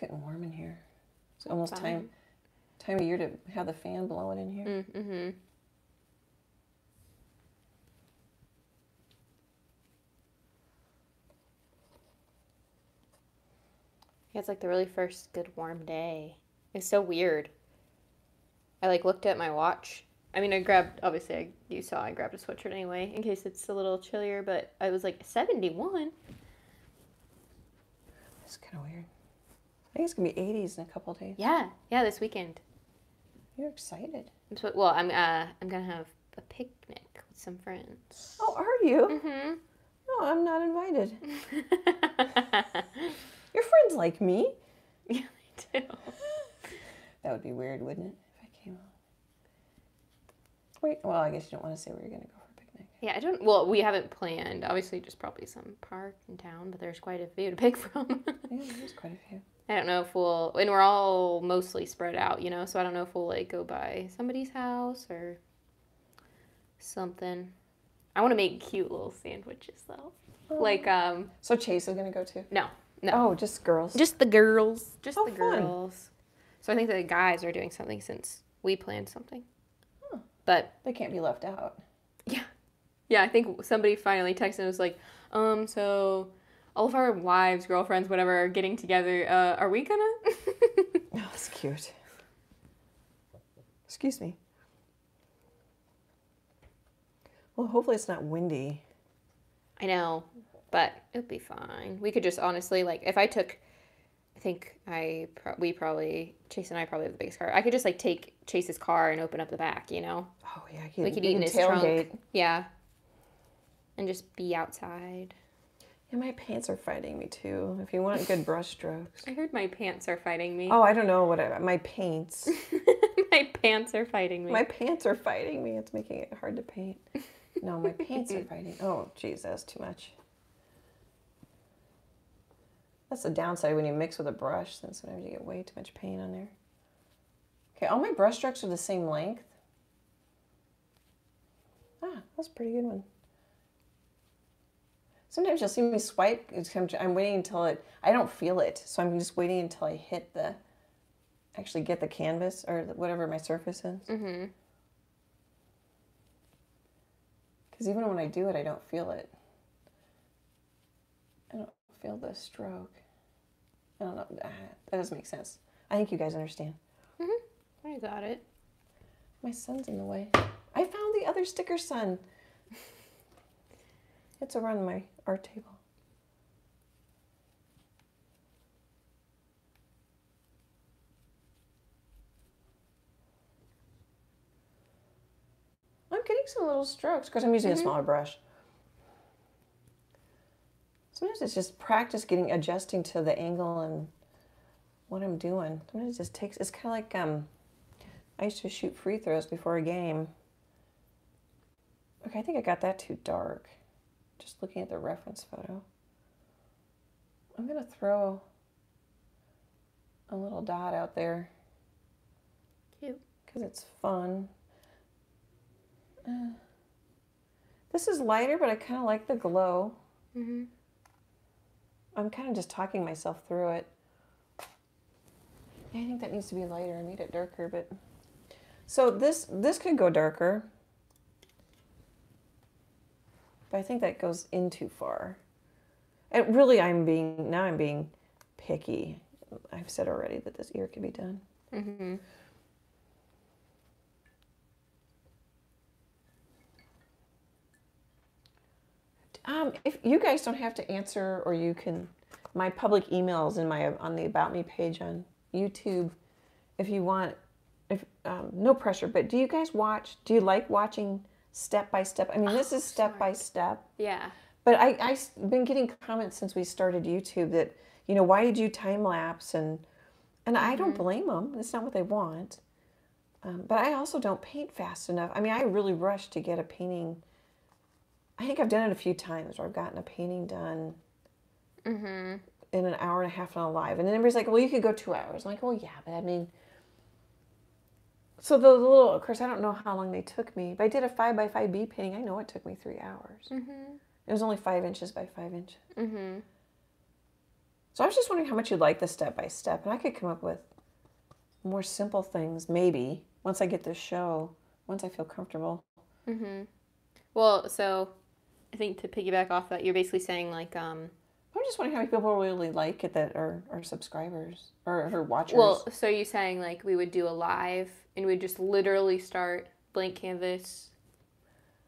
Speaker 1: Getting warm in here. It's almost
Speaker 2: Fine.
Speaker 1: time time of year to have the fan blowing in here.
Speaker 2: mm-hmm. Yeah, it's like the really first good warm day. It's so weird. I like looked at my watch. I mean, I grabbed obviously I, you saw I grabbed a sweatshirt anyway in case it's a little chillier, but I was like 71.
Speaker 1: It's kind of weird. I think it's gonna be 80s in a couple days.
Speaker 2: Yeah, yeah, this weekend.
Speaker 1: You're excited.
Speaker 2: That's what- well, I'm uh I'm gonna have a picnic with some friends.
Speaker 1: Oh, are you?
Speaker 2: Mhm.
Speaker 1: No, I'm not invited. Your friends like me.
Speaker 2: yeah, they do.
Speaker 1: That would be weird, wouldn't it? If I came on. Wait, well, I guess you don't want to say where you're gonna go for a picnic.
Speaker 2: Yeah, I don't. Well, we haven't planned. Obviously, just probably some park in town, but there's quite a few to pick from.
Speaker 1: Yeah, there's quite a few.
Speaker 2: I don't know if we'll, and we're all mostly spread out, you know. So I don't know if we'll like go by somebody's house or something. I want to make cute little sandwiches though. Like um,
Speaker 1: So Chase is gonna go too.
Speaker 2: no, no,
Speaker 1: Oh, just girls.
Speaker 2: just the girls, just
Speaker 1: Oh,
Speaker 2: the
Speaker 1: fun.
Speaker 2: girls. So I think the guys are doing something since we planned something.
Speaker 1: Huh.
Speaker 2: But
Speaker 1: They can't be left out.
Speaker 2: Yeah. Yeah, I think somebody finally texted and was like, um, so all of our wives, girlfriends, whatever, are getting together. Uh, are we gonna?
Speaker 1: Oh, that's cute. Excuse me. Well, hopefully it's not windy.
Speaker 2: I know, but it'll be fine. We could just honestly, like, if I took, I think I, pro- we probably, Chase and I probably have the biggest car. I could just, like, take Chase's car and open up the back, you know?
Speaker 1: Oh yeah, you
Speaker 2: We could eat in his
Speaker 1: tailgate.
Speaker 2: trunk. Yeah. And just be outside.
Speaker 1: Yeah, my pants are fighting me too. If you want good brush strokes.
Speaker 2: I heard my pants are fighting me.
Speaker 1: Oh, I don't know what I, my paints.
Speaker 2: my pants are fighting me.
Speaker 1: My pants are fighting me. It's making it hard to paint. No, my pants are fighting. Oh, geez, that's too much. That's the downside when you mix with a brush. Then sometimes you get way too much paint on there. Okay, all my brush strokes are the same length. Ah, that's a pretty good one. Sometimes you'll see me swipe. It's kind of- I'm waiting until it. I don't feel it, so I'm just waiting until I hit the. Actually, get the canvas or whatever my surface is.
Speaker 2: mm-hmm.
Speaker 1: Because even when I do it, I don't feel it. I don't feel the stroke. I don't know. Ah, that doesn't make sense. I think you guys understand.
Speaker 2: I got it.
Speaker 1: My son's in the way. I found the other sticker son. It's around my art table. I'm getting some little strokes because I'm using a smaller brush. Sometimes it's just practice getting adjusting to the angle and what I'm doing. Sometimes it just takes. It's kind of like um, I used to shoot free throws before a game. Okay, I think I got that too dark. Just looking at the reference photo. I'm gonna throw a little dot out there
Speaker 2: Cute.
Speaker 1: because it's fun. Uh, this is lighter, but I kind of like the glow.
Speaker 2: Mm-hmm.
Speaker 1: I'm kind of just talking myself through it. I think that needs to be lighter. I made it darker, but so this this could go darker, but I think that goes in too far. And really, I'm being now I'm being picky. I've said already that this ear could be done.
Speaker 2: Mm-hmm.
Speaker 1: Um, if you guys don't have to answer, or you can, my public emails in my on the about me page on YouTube. If you want, if um, no pressure, but do you guys watch? Do you like watching step by step? I mean, this is step by step.
Speaker 2: Yeah.
Speaker 1: But I, I've been getting comments since we started YouTube that, you know, why did you time lapse? And, and I don't blame them. It's not what they want. Um, but I also don't paint fast enough. I mean, I really rush to get a painting. I think I've done it a few times where I've gotten a painting done
Speaker 2: Mm-hmm.
Speaker 1: in an hour and a half on a live. And then everybody's like, well, you could go two hours. I'm like, well, yeah, but I mean, so the little, of course, I don't know how long they took me. But I did a five by five B painting. I know it took me three hours.
Speaker 2: Mm-hmm.
Speaker 1: It was only five inches by five inches.
Speaker 2: Mm-hmm.
Speaker 1: So I was just wondering how much you'd like the step by step, and I could come up with more simple things maybe once I get this show, once I feel comfortable.
Speaker 2: Mm-hmm. Well, so I think to piggyback off that, you're basically saying like, um,
Speaker 1: I'm just wondering how many people really like it that are, are subscribers or, or watchers.
Speaker 2: well, so you saying like we would do a live and we'd just literally start blank canvas,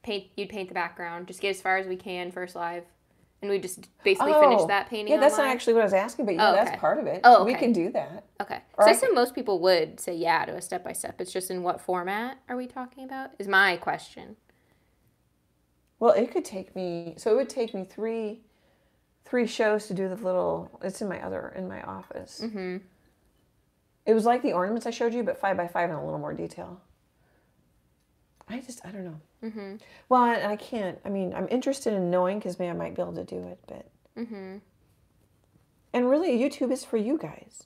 Speaker 2: paint. You'd paint the background, just get as far as we can first live, and we just basically finish
Speaker 1: Oh,
Speaker 2: that painting.
Speaker 1: yeah, that's not actually what I was asking, but yeah,
Speaker 2: Oh,
Speaker 1: that's part of it.
Speaker 2: Oh,
Speaker 1: we can do that.
Speaker 2: Okay.
Speaker 1: Or
Speaker 2: So I
Speaker 1: I
Speaker 2: most people would say yeah to a step by step. It's just in what format are we talking about? Is my question.
Speaker 1: Well, it could take me. So it would take me three, three shows to do the little. It's in my other in my office.
Speaker 2: Mm-hmm.
Speaker 1: It was like the ornaments I showed you, but five by five in a little more detail. I just I don't know.
Speaker 2: Mm-hmm.
Speaker 1: Well, I, I can't. I mean, I'm interested in knowing because maybe I might be able to do it, but
Speaker 2: Mm-hmm.
Speaker 1: and really, YouTube is for you guys.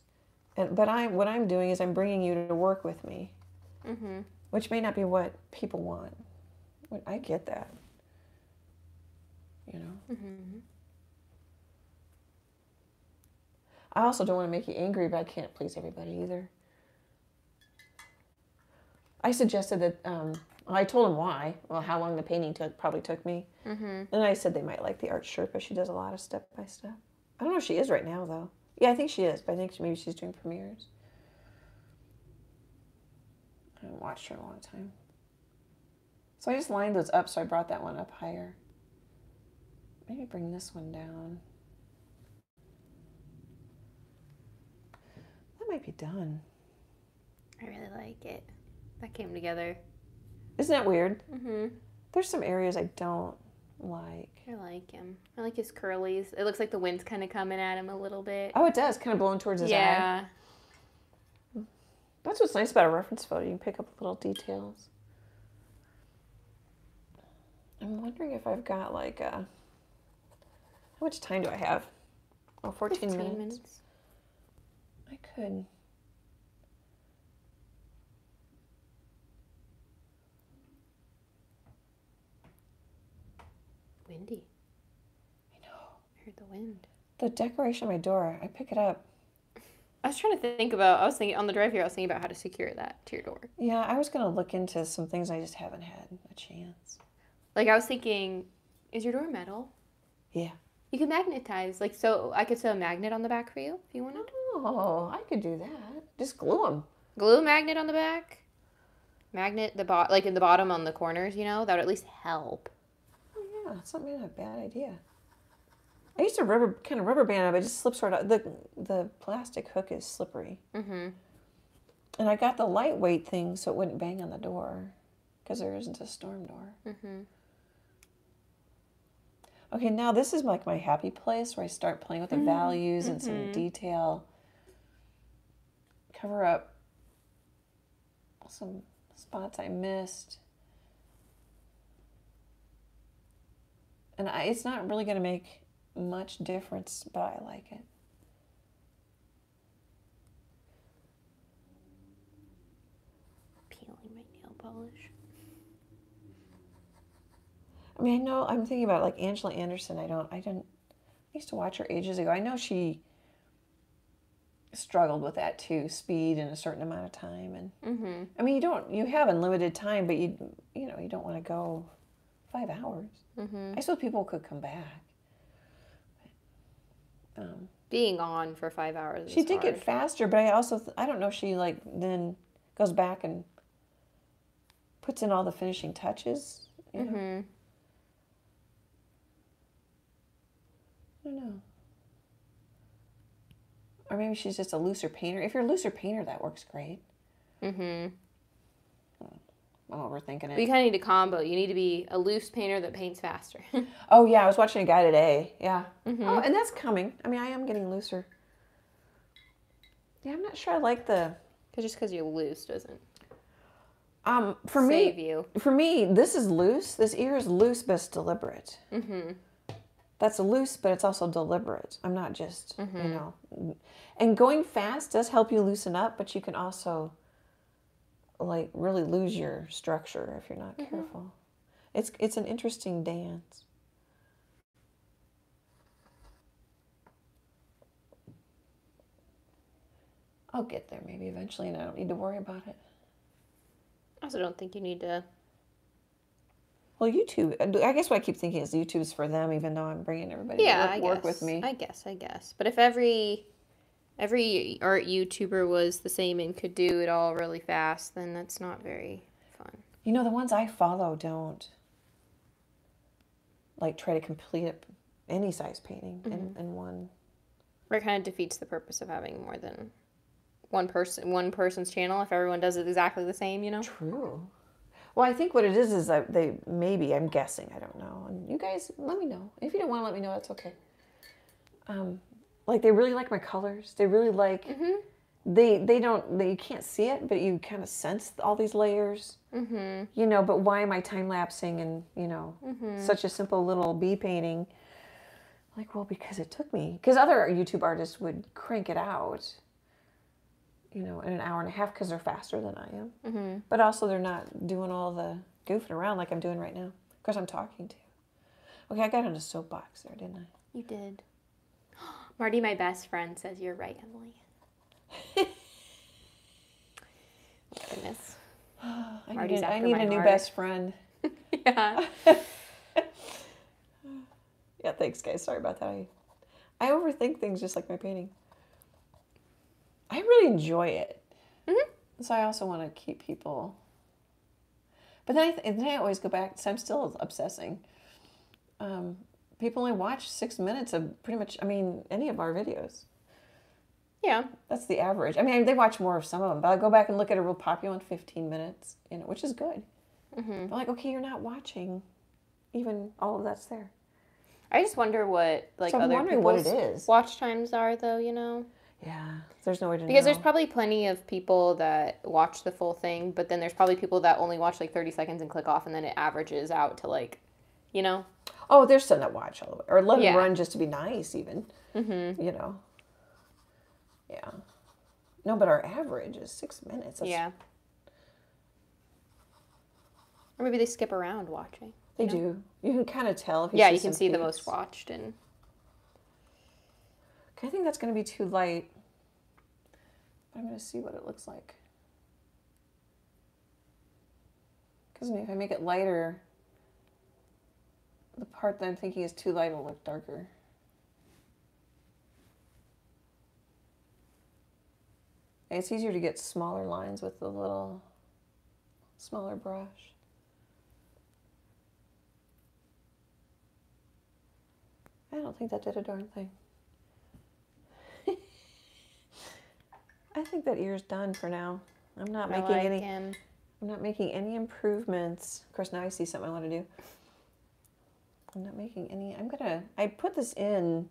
Speaker 1: And but I what I'm doing is I'm bringing you to work with me,
Speaker 2: Mm-hmm.
Speaker 1: which may not be what people want. I get that. You know.
Speaker 2: Mm-hmm.
Speaker 1: I also don't want to make you angry, but I can't please everybody either. I suggested that um, I told him why. Well, how long the painting took probably took me,
Speaker 2: Mm-hmm.
Speaker 1: and I said they might like the art Sherpa. She does a lot of step by step. I don't know if she is right now though. Yeah, I think she is, but I think she, maybe she's doing premieres. I haven't watched her in a long time. So I just lined those up, so I brought that one up higher. Maybe bring this one down. Might be done.
Speaker 2: I really like it. That came together.
Speaker 1: Isn't that weird?
Speaker 2: Mm-hmm.
Speaker 1: There's some areas I don't like.
Speaker 2: I like him. I like his curlies. It looks like the wind's kind of coming at him a little bit.
Speaker 1: Oh, it does, kind of blowing towards his eye.
Speaker 2: yeah.
Speaker 1: That's what's nice about a reference photo. You can pick up little details. I'm wondering if I've got like a. How much time do I have? Oh, 14
Speaker 2: 15
Speaker 1: minutes.
Speaker 2: minutes.
Speaker 1: I could.
Speaker 2: Windy.
Speaker 1: I know.
Speaker 2: I heard the wind.
Speaker 1: The decoration on my door, I pick it up.
Speaker 2: I was trying to think about. I was thinking on the drive here. I was thinking about how to secure that to your door.
Speaker 1: Yeah, I was going to look into some things I just haven't had a chance.
Speaker 2: Like I was thinking, is your door metal?
Speaker 1: Yeah.
Speaker 2: You could magnetize. Like so, I could sew a magnet on the back for you if you wanted.
Speaker 1: Oh, I could do that. Just glue them.
Speaker 2: glue a magnet on the back. Magnet the bot like in the bottom on the corners, you know, that would at least help.
Speaker 1: Oh yeah, it's not not a bad idea. I used to rubber kind of rubber band it, but it just slips right out. The the plastic hook is slippery.
Speaker 2: Mm-hmm.
Speaker 1: And I got the lightweight thing so it wouldn't bang on the door because there isn't a storm door.
Speaker 2: Mm-hmm.
Speaker 1: Okay, now this is like my happy place where I start playing with the values and some detail. Cover up some spots I missed. And I, it's not really going to make much difference, but I like it.
Speaker 2: Peeling my nail polish.
Speaker 1: I mean, I know I'm thinking about like Angela Anderson. I don't, I didn't, I used to watch her ages ago. I know she struggled with that too, speed in a certain amount of time. And
Speaker 2: Mm-hmm.
Speaker 1: I mean, you don't, you have unlimited time, but you, you know, you don't want to go five hours.
Speaker 2: Mm-hmm.
Speaker 1: I suppose people could come back. Um,
Speaker 2: Being on for five hours.
Speaker 1: she did get faster, but I also, th- I don't know if she like then goes back and puts in all the finishing touches. You know?
Speaker 2: Mm-hmm.
Speaker 1: I don't know. Or maybe she's just a looser painter. If you're a looser painter, that works great.
Speaker 2: Mm-hmm.
Speaker 1: I'm overthinking
Speaker 2: it. you
Speaker 1: it.
Speaker 2: kind of need a combo. You need to be a loose painter that paints faster.
Speaker 1: Oh yeah, I was watching a guy today. Yeah.
Speaker 2: Mhm.
Speaker 1: Oh, and that's coming. I mean, I am getting looser. Yeah, I'm not sure I like the.
Speaker 2: Cause just because you're loose doesn't
Speaker 1: Um, for
Speaker 2: save
Speaker 1: me,
Speaker 2: you.
Speaker 1: for me, this is loose. This ear is loose, but it's deliberate.
Speaker 2: Mm-hmm.
Speaker 1: That's loose, but it's also deliberate. I'm not just,
Speaker 2: Mm-hmm.
Speaker 1: you know. And going fast does help you loosen up, but you can also, like, really lose your structure if you're not
Speaker 2: Mm-hmm.
Speaker 1: careful. It's it's an interesting dance. I'll get there maybe eventually, and I don't need to worry about it.
Speaker 2: I also don't think you need to.
Speaker 1: Well, YouTube. I guess what I keep thinking is YouTube's for them, even though I'm bringing everybody
Speaker 2: Yeah,
Speaker 1: to
Speaker 2: I
Speaker 1: work, work with me.
Speaker 2: I guess. I guess. But if every every art YouTuber was the same and could do it all really fast, then that's not very fun.
Speaker 1: You know, the ones I follow don't like try to complete any size painting in,
Speaker 2: Mm-hmm.
Speaker 1: in one.
Speaker 2: Or it kind of defeats the purpose of having more than one person one person's channel if everyone does it exactly the same, you know?
Speaker 1: True. Well, I think what it is is that they maybe I'm guessing I don't know, and you guys let me know if you don't want to let me know. That's okay. Um, like they really like my colors. They really like. They they don't they you can't see it, but you kind of sense all these layers.
Speaker 2: Mm-hmm.
Speaker 1: You know, but why am I time lapsing and you know such a simple little bee painting? Like, well, because it took me. Because other YouTube artists would crank it out, you know, in an hour and a half because they're faster than I am.
Speaker 2: Mm-hmm.
Speaker 1: But also, they're not doing all the goofing around like I'm doing right now. Of course, I'm talking to. Okay, I got on a soapbox there, didn't I?
Speaker 2: You did. Marty, my best friend, says you're right, Emily. Goodness.
Speaker 1: I
Speaker 2: Marty's
Speaker 1: need, a, I need a new
Speaker 2: heart.
Speaker 1: best friend.
Speaker 2: yeah.
Speaker 1: Yeah, thanks, guys. Sorry about that. I, I overthink things just like my painting. I really enjoy it. So I also want to keep people. But then I, th- then I always go back. So I'm still obsessing. Um, people only watch six minutes of pretty much. I mean, any of our videos.
Speaker 2: Yeah.
Speaker 1: That's the average. I mean, they watch more of some of them, but I go back and look at a real popular one, 15 minutes, you know, which is good.
Speaker 2: Mm-hmm.
Speaker 1: But like, okay, you're not watching even all of that's there.
Speaker 2: I just wonder what like
Speaker 1: So I'm
Speaker 2: other
Speaker 1: what
Speaker 2: people's
Speaker 1: is.
Speaker 2: watch times are, though. You know,
Speaker 1: Yeah, there's no way to
Speaker 2: because
Speaker 1: know.
Speaker 2: there's probably plenty of people that watch the full thing, but then there's probably people that only watch like 30 seconds and click off, and then it averages out to like, you know.
Speaker 1: Oh, there's some that watch all the way, or let
Speaker 2: Yeah.
Speaker 1: them run just to be nice, even.
Speaker 2: Mm-hmm.
Speaker 1: You know. Yeah. No, but our average is six minutes. That's,
Speaker 2: Yeah. Or maybe they skip around watching.
Speaker 1: They
Speaker 2: know?
Speaker 1: do. You can kind of tell if
Speaker 2: Yeah, you can see the most watched and.
Speaker 1: I think that's going to be too light. But I'm going to see what it looks like. Because if I make it lighter, the part that I'm thinking is too light will look darker. it's easier to get smaller lines with the little smaller brush. I don't think that did a darn thing. I think that ear's done for now. I'm not
Speaker 2: I
Speaker 1: making
Speaker 2: like
Speaker 1: any
Speaker 2: him.
Speaker 1: I'm not making any improvements. Of course, now I see something I want to do. I'm not making any. I'm gonna. I put this in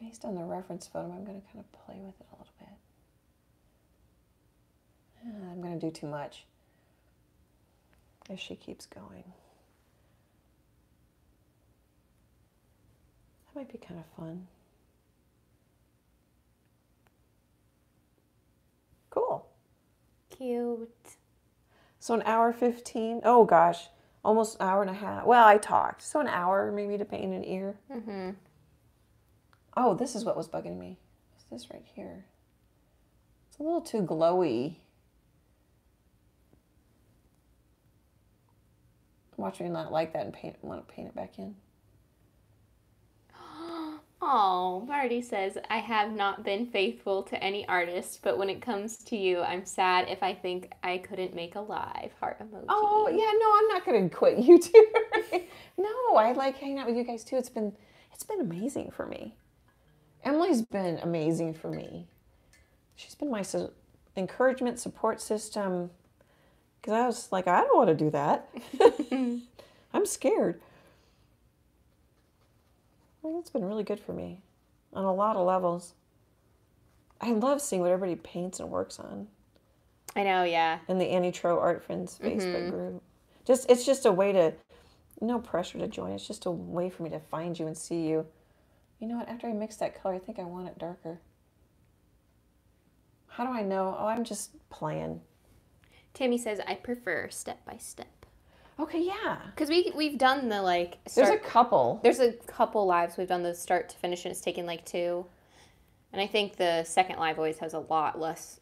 Speaker 1: based on the reference photo. I'm gonna kind of play with it a little bit. Ah, I'm gonna do too much as she keeps going. That might be kind of fun. Cool.
Speaker 2: Cute.
Speaker 1: So an hour 15. Oh gosh, almost an hour and a half. Well, I talked. So an hour maybe to paint an ear.
Speaker 2: Mm-hmm.
Speaker 1: Oh, this is what was bugging me. Is this right here? It's a little too glowy. Watch me not like that and paint want to paint it back in.
Speaker 2: Oh, Marty says, I have not been faithful to any artist, but when it comes to you, I'm sad if I think I couldn't make a live heart emoji.
Speaker 1: Oh yeah, no, I'm not gonna quit YouTube. no, I like hanging out with you guys too. It's been it's been amazing for me. Emily's been amazing for me. She's been my su- encouragement support system. Because I was like, I don't want to do that. I'm scared. It's been really good for me on a lot of levels. I love seeing what everybody paints and works on
Speaker 2: I know, yeah.
Speaker 1: in the Annie Troe Art Friends Facebook mm-hmm. group. Just it's just a way to no pressure to join. It's just a way for me to find you and see you. You know what? After I mix that color, I think I want it darker. How do I know? Oh, I'm just playing.
Speaker 2: Tammy says, I prefer step by step.
Speaker 1: Okay, yeah.
Speaker 2: Because we, we've done the like,
Speaker 1: There's a couple.
Speaker 2: there's a couple lives we've done the start to finish, and it's taken like two. And I think the second live always has a lot less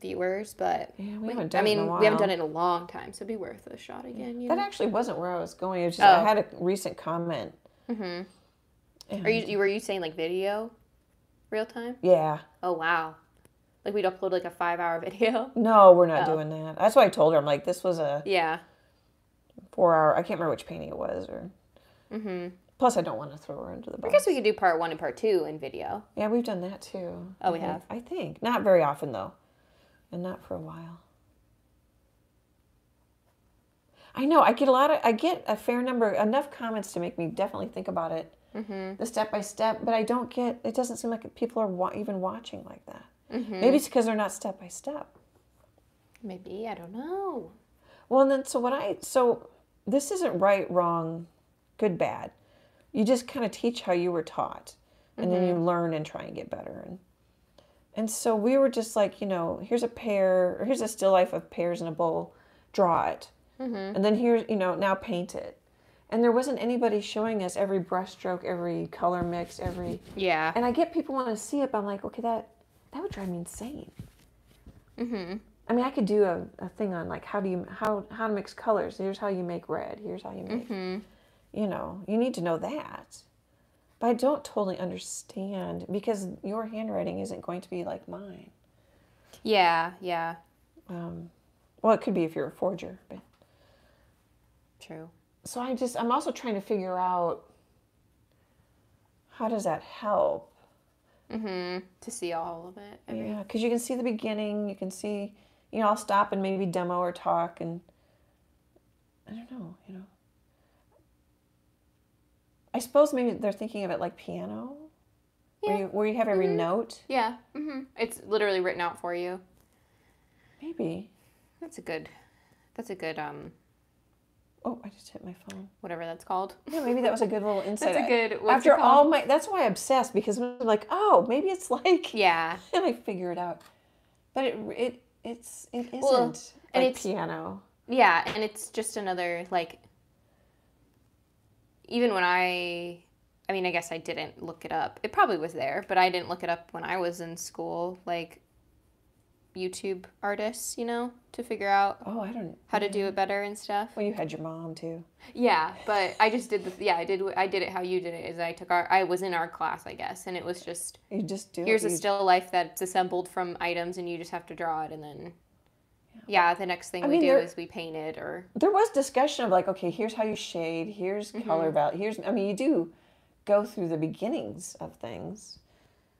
Speaker 2: viewers, but
Speaker 1: Yeah, we
Speaker 2: we-
Speaker 1: haven't
Speaker 2: I
Speaker 1: done it in
Speaker 2: mean,
Speaker 1: a
Speaker 2: we haven't done it in a long time, so it'd be worth a shot again. You
Speaker 1: That
Speaker 2: know?
Speaker 1: actually wasn't where I was going. It was just I
Speaker 2: Oh.
Speaker 1: had a recent comment.
Speaker 2: Mm-hmm. Are you, you were you saying like video, real time?
Speaker 1: Yeah.
Speaker 2: Oh wow, like we'd upload like a five hour video.
Speaker 1: No, we're not
Speaker 2: Oh.
Speaker 1: doing that. That's why I told her. I'm like, this was a
Speaker 2: Yeah.
Speaker 1: Four hour. I can't remember which painting it was, or.
Speaker 2: Mm-hmm.
Speaker 1: Plus, I don't want to throw her into the bus.
Speaker 2: I guess we could do part one and part two in video.
Speaker 1: Yeah, we've done that too.
Speaker 2: Oh, we
Speaker 1: I think-
Speaker 2: have?
Speaker 1: I think not very often though, and not for a while. I know I get a lot of I get a fair number enough comments to make me definitely think about it,
Speaker 2: Mm-hmm.
Speaker 1: the step by step. But I don't get it doesn't seem like people are wa- even watching like that.
Speaker 2: Mm-hmm.
Speaker 1: Maybe it's because they're not step by step.
Speaker 2: Maybe I don't know.
Speaker 1: Well, and then so what I so this isn't right, wrong, good, bad. You just kind of teach how you were taught, and then you learn and try and get better. And and so we were just like, you know, here's a pear, or here's a still life of pears in a bowl. Draw it, and then here's you know now paint it. And there wasn't anybody showing us every brushstroke, every color mix, every.
Speaker 2: Yeah.
Speaker 1: And I get people want to see it, but I'm like, okay, that that would drive me insane.
Speaker 2: Mm-hmm.
Speaker 1: I mean, I could do a, a thing on like how do you how how to mix colors. Here's how you make red. Here's how you make.
Speaker 2: Mm-hmm.
Speaker 1: You know, you need to know that. But I don't totally understand because your handwriting isn't going to be like mine.
Speaker 2: Yeah. Yeah.
Speaker 1: Um, well, it could be if you're a forger, but
Speaker 2: True.
Speaker 1: so I just I'm also trying to figure out how does that help.
Speaker 2: Mm-hmm. To see all of it. Mean,
Speaker 1: Yeah, because you can see the beginning. You can see, you know, I'll stop and maybe demo or talk, and I don't know, you know. I suppose maybe they're thinking of it like piano, where you where you have every
Speaker 2: Mhm.
Speaker 1: note.
Speaker 2: Yeah. Mm-hmm. It's literally written out for you.
Speaker 1: Maybe.
Speaker 2: That's a good. That's a good um
Speaker 1: Oh, I just hit my phone.
Speaker 2: whatever that's called.
Speaker 1: Yeah, maybe that was a good little insight.
Speaker 2: That's a good. What's
Speaker 1: After all my, that's why I'm obsessed because I'm like, oh, maybe it's like,
Speaker 2: Yeah.
Speaker 1: and I figure it out, but it it it's it isn't
Speaker 2: Well,
Speaker 1: like
Speaker 2: and it's-
Speaker 1: piano.
Speaker 2: Yeah, and it's just another like even when I I mean, I guess I didn't look it up. It probably was there, but I didn't look it up when I was in school. Like YouTube artists, you know, to figure out
Speaker 1: Oh, I don't.
Speaker 2: how to do it better and stuff.
Speaker 1: Well, you had your mom too.
Speaker 2: Yeah, but I just did the yeah I did I did it how you did it is I took our I was in our class I guess and it was just
Speaker 1: You just do.
Speaker 2: here's
Speaker 1: it.
Speaker 2: a
Speaker 1: You-
Speaker 2: still life that's assembled from items and you just have to draw it and then yeah the next thing
Speaker 1: I
Speaker 2: we
Speaker 1: mean,
Speaker 2: do
Speaker 1: there-
Speaker 2: is we paint it or
Speaker 1: there was discussion of like, okay, here's how you shade. Here's
Speaker 2: Mm-hmm.
Speaker 1: color value. Here's. I mean, you do go through the beginnings of things.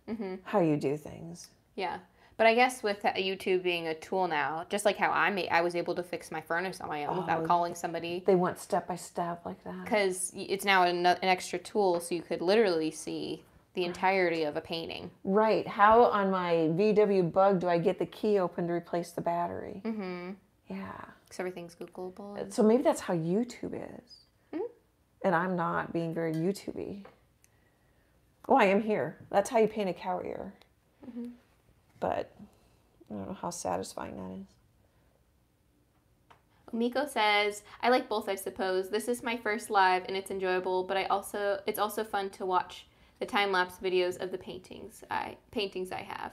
Speaker 2: Mm-hmm.
Speaker 1: How you do things.
Speaker 2: yeah but I guess with YouTube being a tool now just like how I made I was able to fix my furnace on my own without
Speaker 1: Oh.
Speaker 2: calling somebody
Speaker 1: They went step by step like that.
Speaker 2: because it's now an, an extra tool so you could literally see the entirety of a painting
Speaker 1: Right. How on my VW Bug do I get the key open to replace the battery?
Speaker 2: mm-hmm
Speaker 1: Yeah.
Speaker 2: because everything's Googleable
Speaker 1: So maybe that's how YouTube is.
Speaker 2: Mm-hmm.
Speaker 1: And I'm not being very YouTubey. Oh, I am here. That's how you paint a cow ear.
Speaker 2: Mm-hmm.
Speaker 1: But I don't know how satisfying that is.
Speaker 2: Miko says, "I like both, I suppose. This is my first live, and it's enjoyable. But I also, it's also fun to watch the time lapse videos of the paintings. I paintings I have.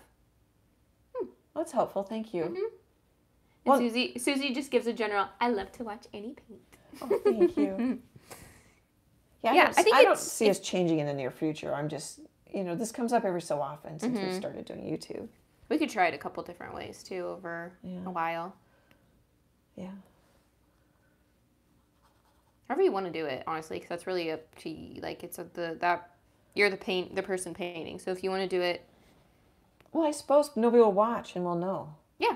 Speaker 1: That's helpful. Thank you.
Speaker 2: And
Speaker 1: Well-
Speaker 2: Susie, Susie just gives a general. I love to watch any paint.
Speaker 1: Oh, thank you. Yeah,
Speaker 2: Yeah,
Speaker 1: I, don't,
Speaker 2: I think
Speaker 1: I don't see us changing in the near future. I'm just, you know, this comes up every so often since
Speaker 2: Mm-hmm.
Speaker 1: we started doing YouTube.
Speaker 2: We could try it a couple different ways too over
Speaker 1: Yeah.
Speaker 2: a while.
Speaker 1: Yeah.
Speaker 2: However you want to do it, honestly, because that's really up to you. Like it's a, the that you're the paint the person painting. So if you want to do it,
Speaker 1: Well, I suppose nobody will watch and we'll know.
Speaker 2: yeah.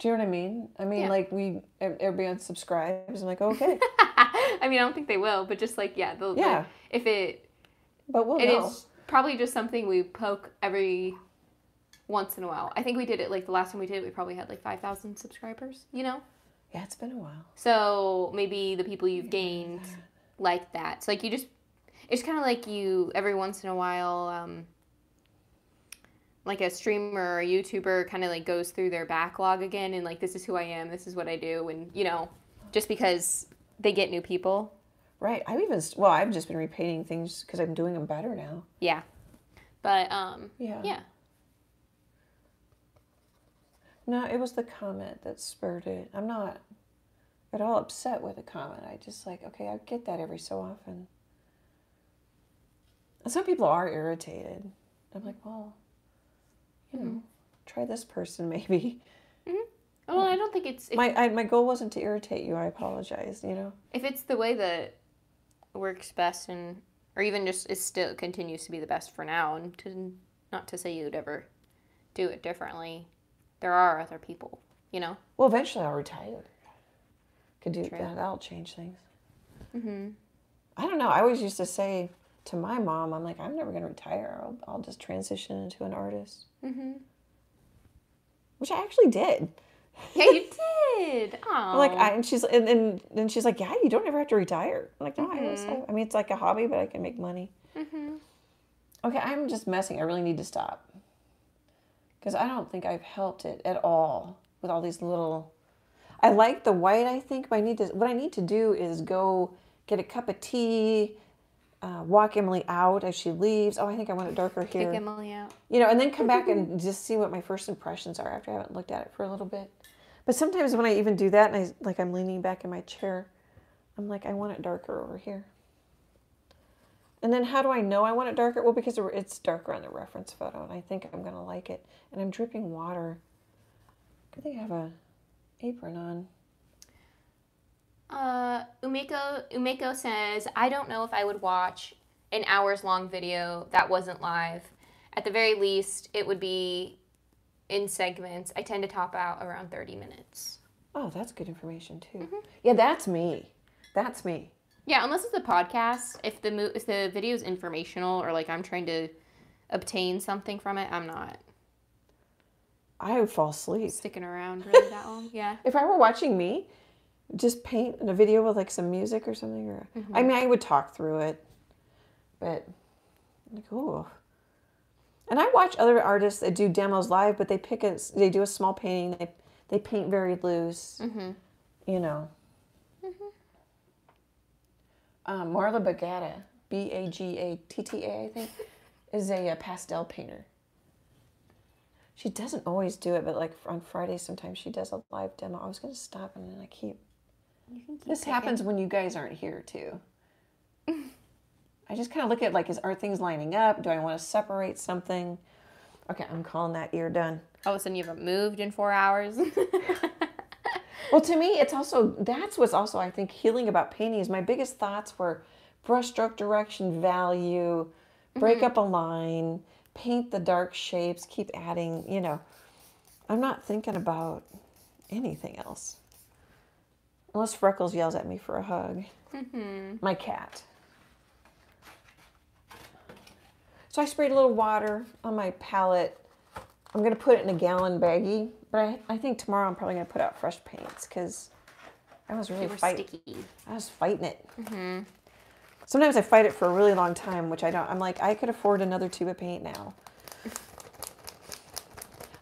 Speaker 1: Do you know what I mean? I mean,
Speaker 2: Yeah.
Speaker 1: like we, ev- everybody unsubscribes. I'm like, okay,
Speaker 2: I mean, I don't think they will, but just like yeah, they'll,
Speaker 1: Yeah.
Speaker 2: like, if it
Speaker 1: but we'll
Speaker 2: It
Speaker 1: know.
Speaker 2: is probably just something we poke every once in a while. I think we did it like the last time we did it, we probably had like 5,000 subscribers, you know?
Speaker 1: Yeah, it's been a while.
Speaker 2: So maybe the people you've gained like that. So like you just, it's kind of like you every once in a while, um, like a streamer or a YouTuber kind of like goes through their backlog again and like, this is who I am, this is what I do. And, you know, just because they get new people.
Speaker 1: Right. I've even well, I've just been repainting things because I'm doing them better now.
Speaker 2: Yeah. But, um,
Speaker 1: Yeah.
Speaker 2: yeah.
Speaker 1: No, it was the comment that spurred it. I'm not at all upset with the comment. I just like, okay, I get that every so often. And some people are irritated. I'm like, well, you know, mm-hmm. try this person maybe. Mm-hmm.
Speaker 2: Well, I don't think it's, if
Speaker 1: My I, my goal wasn't to irritate you. I apologize. You know.
Speaker 2: if it's the way that works best and or even just it still continues to be the best for now and to not to say you'd ever do it differently there are other people you know
Speaker 1: Well, eventually I'll retire. Could do
Speaker 2: True.
Speaker 1: that. That'll change things.
Speaker 2: mm-hmm.
Speaker 1: I don't know. I always used to say to my mom, I'm like, I'm never going to retire. I'll, I'll just transition into an artist,
Speaker 2: Mm-hmm.
Speaker 1: which I actually did.
Speaker 2: yeah you did oh
Speaker 1: Like, I, and she's and, and and she's like, yeah, you don't ever have to retire. I'm like, no, I always have. I mean, it's like a hobby, but I can make money.
Speaker 2: mm-hmm.
Speaker 1: Okay, I'm just messing. I really need to stop because I don't think I've helped it at all with all these little. I like the white. I think, but I need to. What I need to do is go get a cup of tea, uh, walk Emily out as she leaves. Oh, I think I want it darker here.
Speaker 2: kick Emily out
Speaker 1: You know, and then come back and just see what my first impressions are after I haven't looked at it for a little bit. But sometimes when I even do that and I like I'm leaning back in my chair, I'm like I want it darker over here. And then how do I know I want it darker? Well, because it's darker on the reference photo, and I think I'm gonna like it. And I'm dripping water. Good thing I have a apron on.
Speaker 2: uh umiko umiko says i don't know if i would watch an hours long video that wasn't live at the very least it would be in segments i tend to top out around 30 minutes
Speaker 1: Oh, that's good information too. Yeah, that's me. That's me.
Speaker 2: Yeah, unless it's a podcast. If the mo- if the video is informational or like I'm trying to obtain something from it, I'm not
Speaker 1: I would fall asleep.
Speaker 2: sticking around really that long. Yeah.
Speaker 1: If I were watching me, just paint a video with like some music or something, or I mm-hmm. mean, I would talk through it, but like, ooh. And I watch other artists that do demos live, but they pick a, they do a small painting, they they paint very loose, mm-hmm. you know. Um, Marla Baggetta, B A G A T T A, I think, is a, uh pastel painter. She doesn't always do it, but like on Friday, sometimes she does a live demo. I was going to stop and then I keep.
Speaker 2: You can keep
Speaker 1: This
Speaker 2: picking.
Speaker 1: happens when you guys aren't here too. I just kind of look at like, is are things lining up? Do I want to separate something? Okay, I'm calling that ear done.
Speaker 2: All of a sudden, you haven't moved in four hours.
Speaker 1: Well, to me, it's also that's what's also I think healing about painting is my biggest thoughts were brushstroke direction, value, break mm-hmm. up a line, paint the dark shapes, keep adding. You know, I'm not thinking about anything else, unless Freckles yells at me for a hug. Mm-hmm. My cat. So I sprayed a little water on my palette. I'm gonna put it in a gallon baggie, but I, I think tomorrow I'm probably gonna put out fresh paints because I was really fighting. I was fighting it. Sometimes I fight it for a really long time, which I don't. I'm like, I could afford another tube of paint now.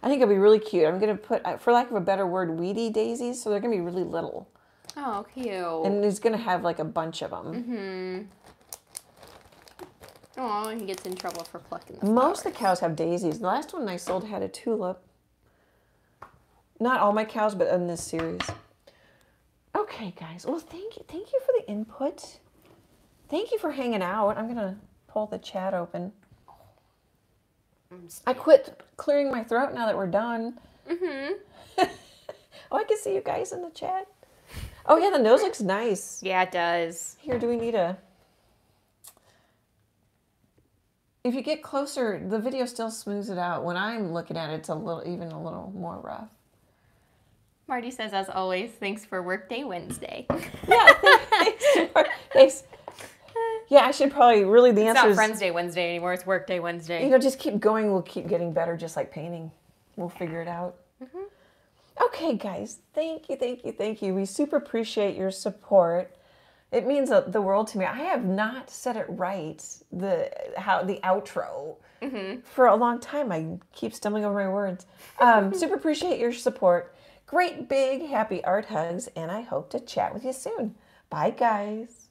Speaker 1: I think it'll be really cute. I'm gonna put, uh, for lack of a better word, weedy daisies. So they're gonna be really little,
Speaker 2: Oh, cute.
Speaker 1: and he's gonna have like a bunch of them.
Speaker 2: oh, he gets in trouble for plucking the
Speaker 1: Most of the cows have daisies. The last one I sold had a tulip. Not all my cows, but in this series. Okay, guys. Well, thank you. Thank you for the input. Thank you for hanging out. I'm gonna pull the chat open. I quit clearing my throat now that we're done. Mm-hmm. oh, I can see you guys in the chat. Oh yeah, the nose looks nice.
Speaker 2: Yeah, it does.
Speaker 1: Here, do we need a? If you get closer, the video still smooths it out. When I'm looking at it, it's a little, even a little more rough.
Speaker 2: Marty says, as always, thanks for Workday Wednesday.
Speaker 1: Yeah, thanks. thanks. Yeah, I should probably really the
Speaker 2: It's
Speaker 1: answer
Speaker 2: not
Speaker 1: is
Speaker 2: Friends Day Wednesday anymore. It's Workday Wednesday.
Speaker 1: you know just keep going. We'll keep getting better, just like painting. We'll figure it out. Okay, guys, thank you, thank you, thank you. We super appreciate your support. It means the the world to me. I have not said it right the how the outro for a long time. I keep stumbling over my words. Um, super appreciate your support. Great big happy art hugs, and I hope to chat with you soon. Bye, guys.